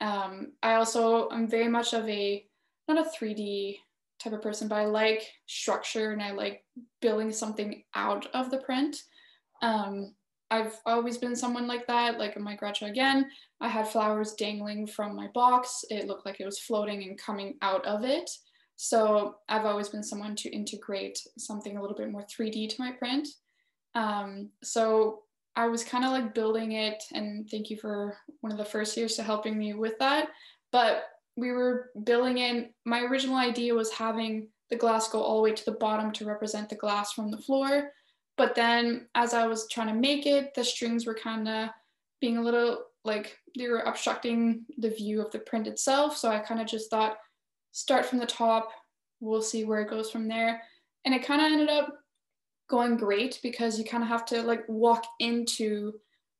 Um, I also, I'm very much of a, not a 3D type of person, but I like structure and I like building something out of the print. Um, I've always been someone like that. Like in my show again, I had flowers dangling from my box. It looked like it was floating and coming out of it. So I've always been someone to integrate something a little bit more 3D to my print. Um, so I was kind of like building it, and thank you for one of the first years to helping me with that. But we were building in, my original idea was having the glass go all the way to the bottom to represent the glass from the floor. But then as I was trying to make it, the strings were kind of being a little like they were obstructing the view of the print itself. So I kind of just thought, start from the top, we'll see where it goes from there. And it kind of ended up going great because you kind of have to like walk into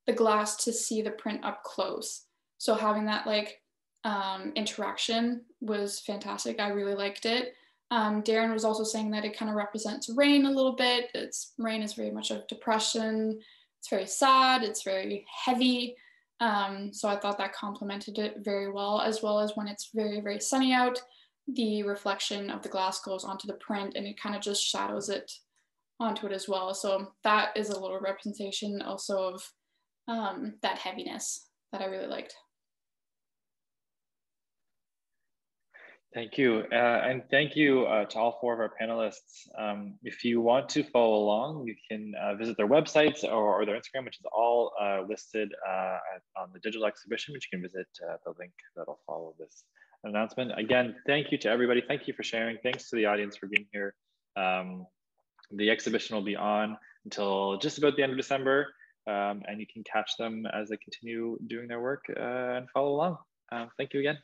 the glass to see the print up close. So having that like um, interaction was fantastic. I really liked it. Um, Darren was also saying that it kind of represents rain a little bit. It's rain is very much of depression. It's very sad. It's very heavy. Um, so I thought that complemented it very well, as well as when it's very, very sunny out, the reflection of the glass goes onto the print and it kind of just shadows it onto it as well. So that is a little representation also of um, that heaviness that I really liked. Thank you. Uh, and thank you uh, to all four of our panelists. Um, if you want to follow along, you can uh, visit their websites or, or, their Instagram, which is all uh, listed uh, on the digital exhibition, which you can visit uh, the link that'll follow this announcement. Again, thank you to everybody. Thank you for sharing. Thanks to the audience for being here. Um, the exhibition will be on until just about the end of December, um, and you can catch them as they continue doing their work and follow along. thank you again.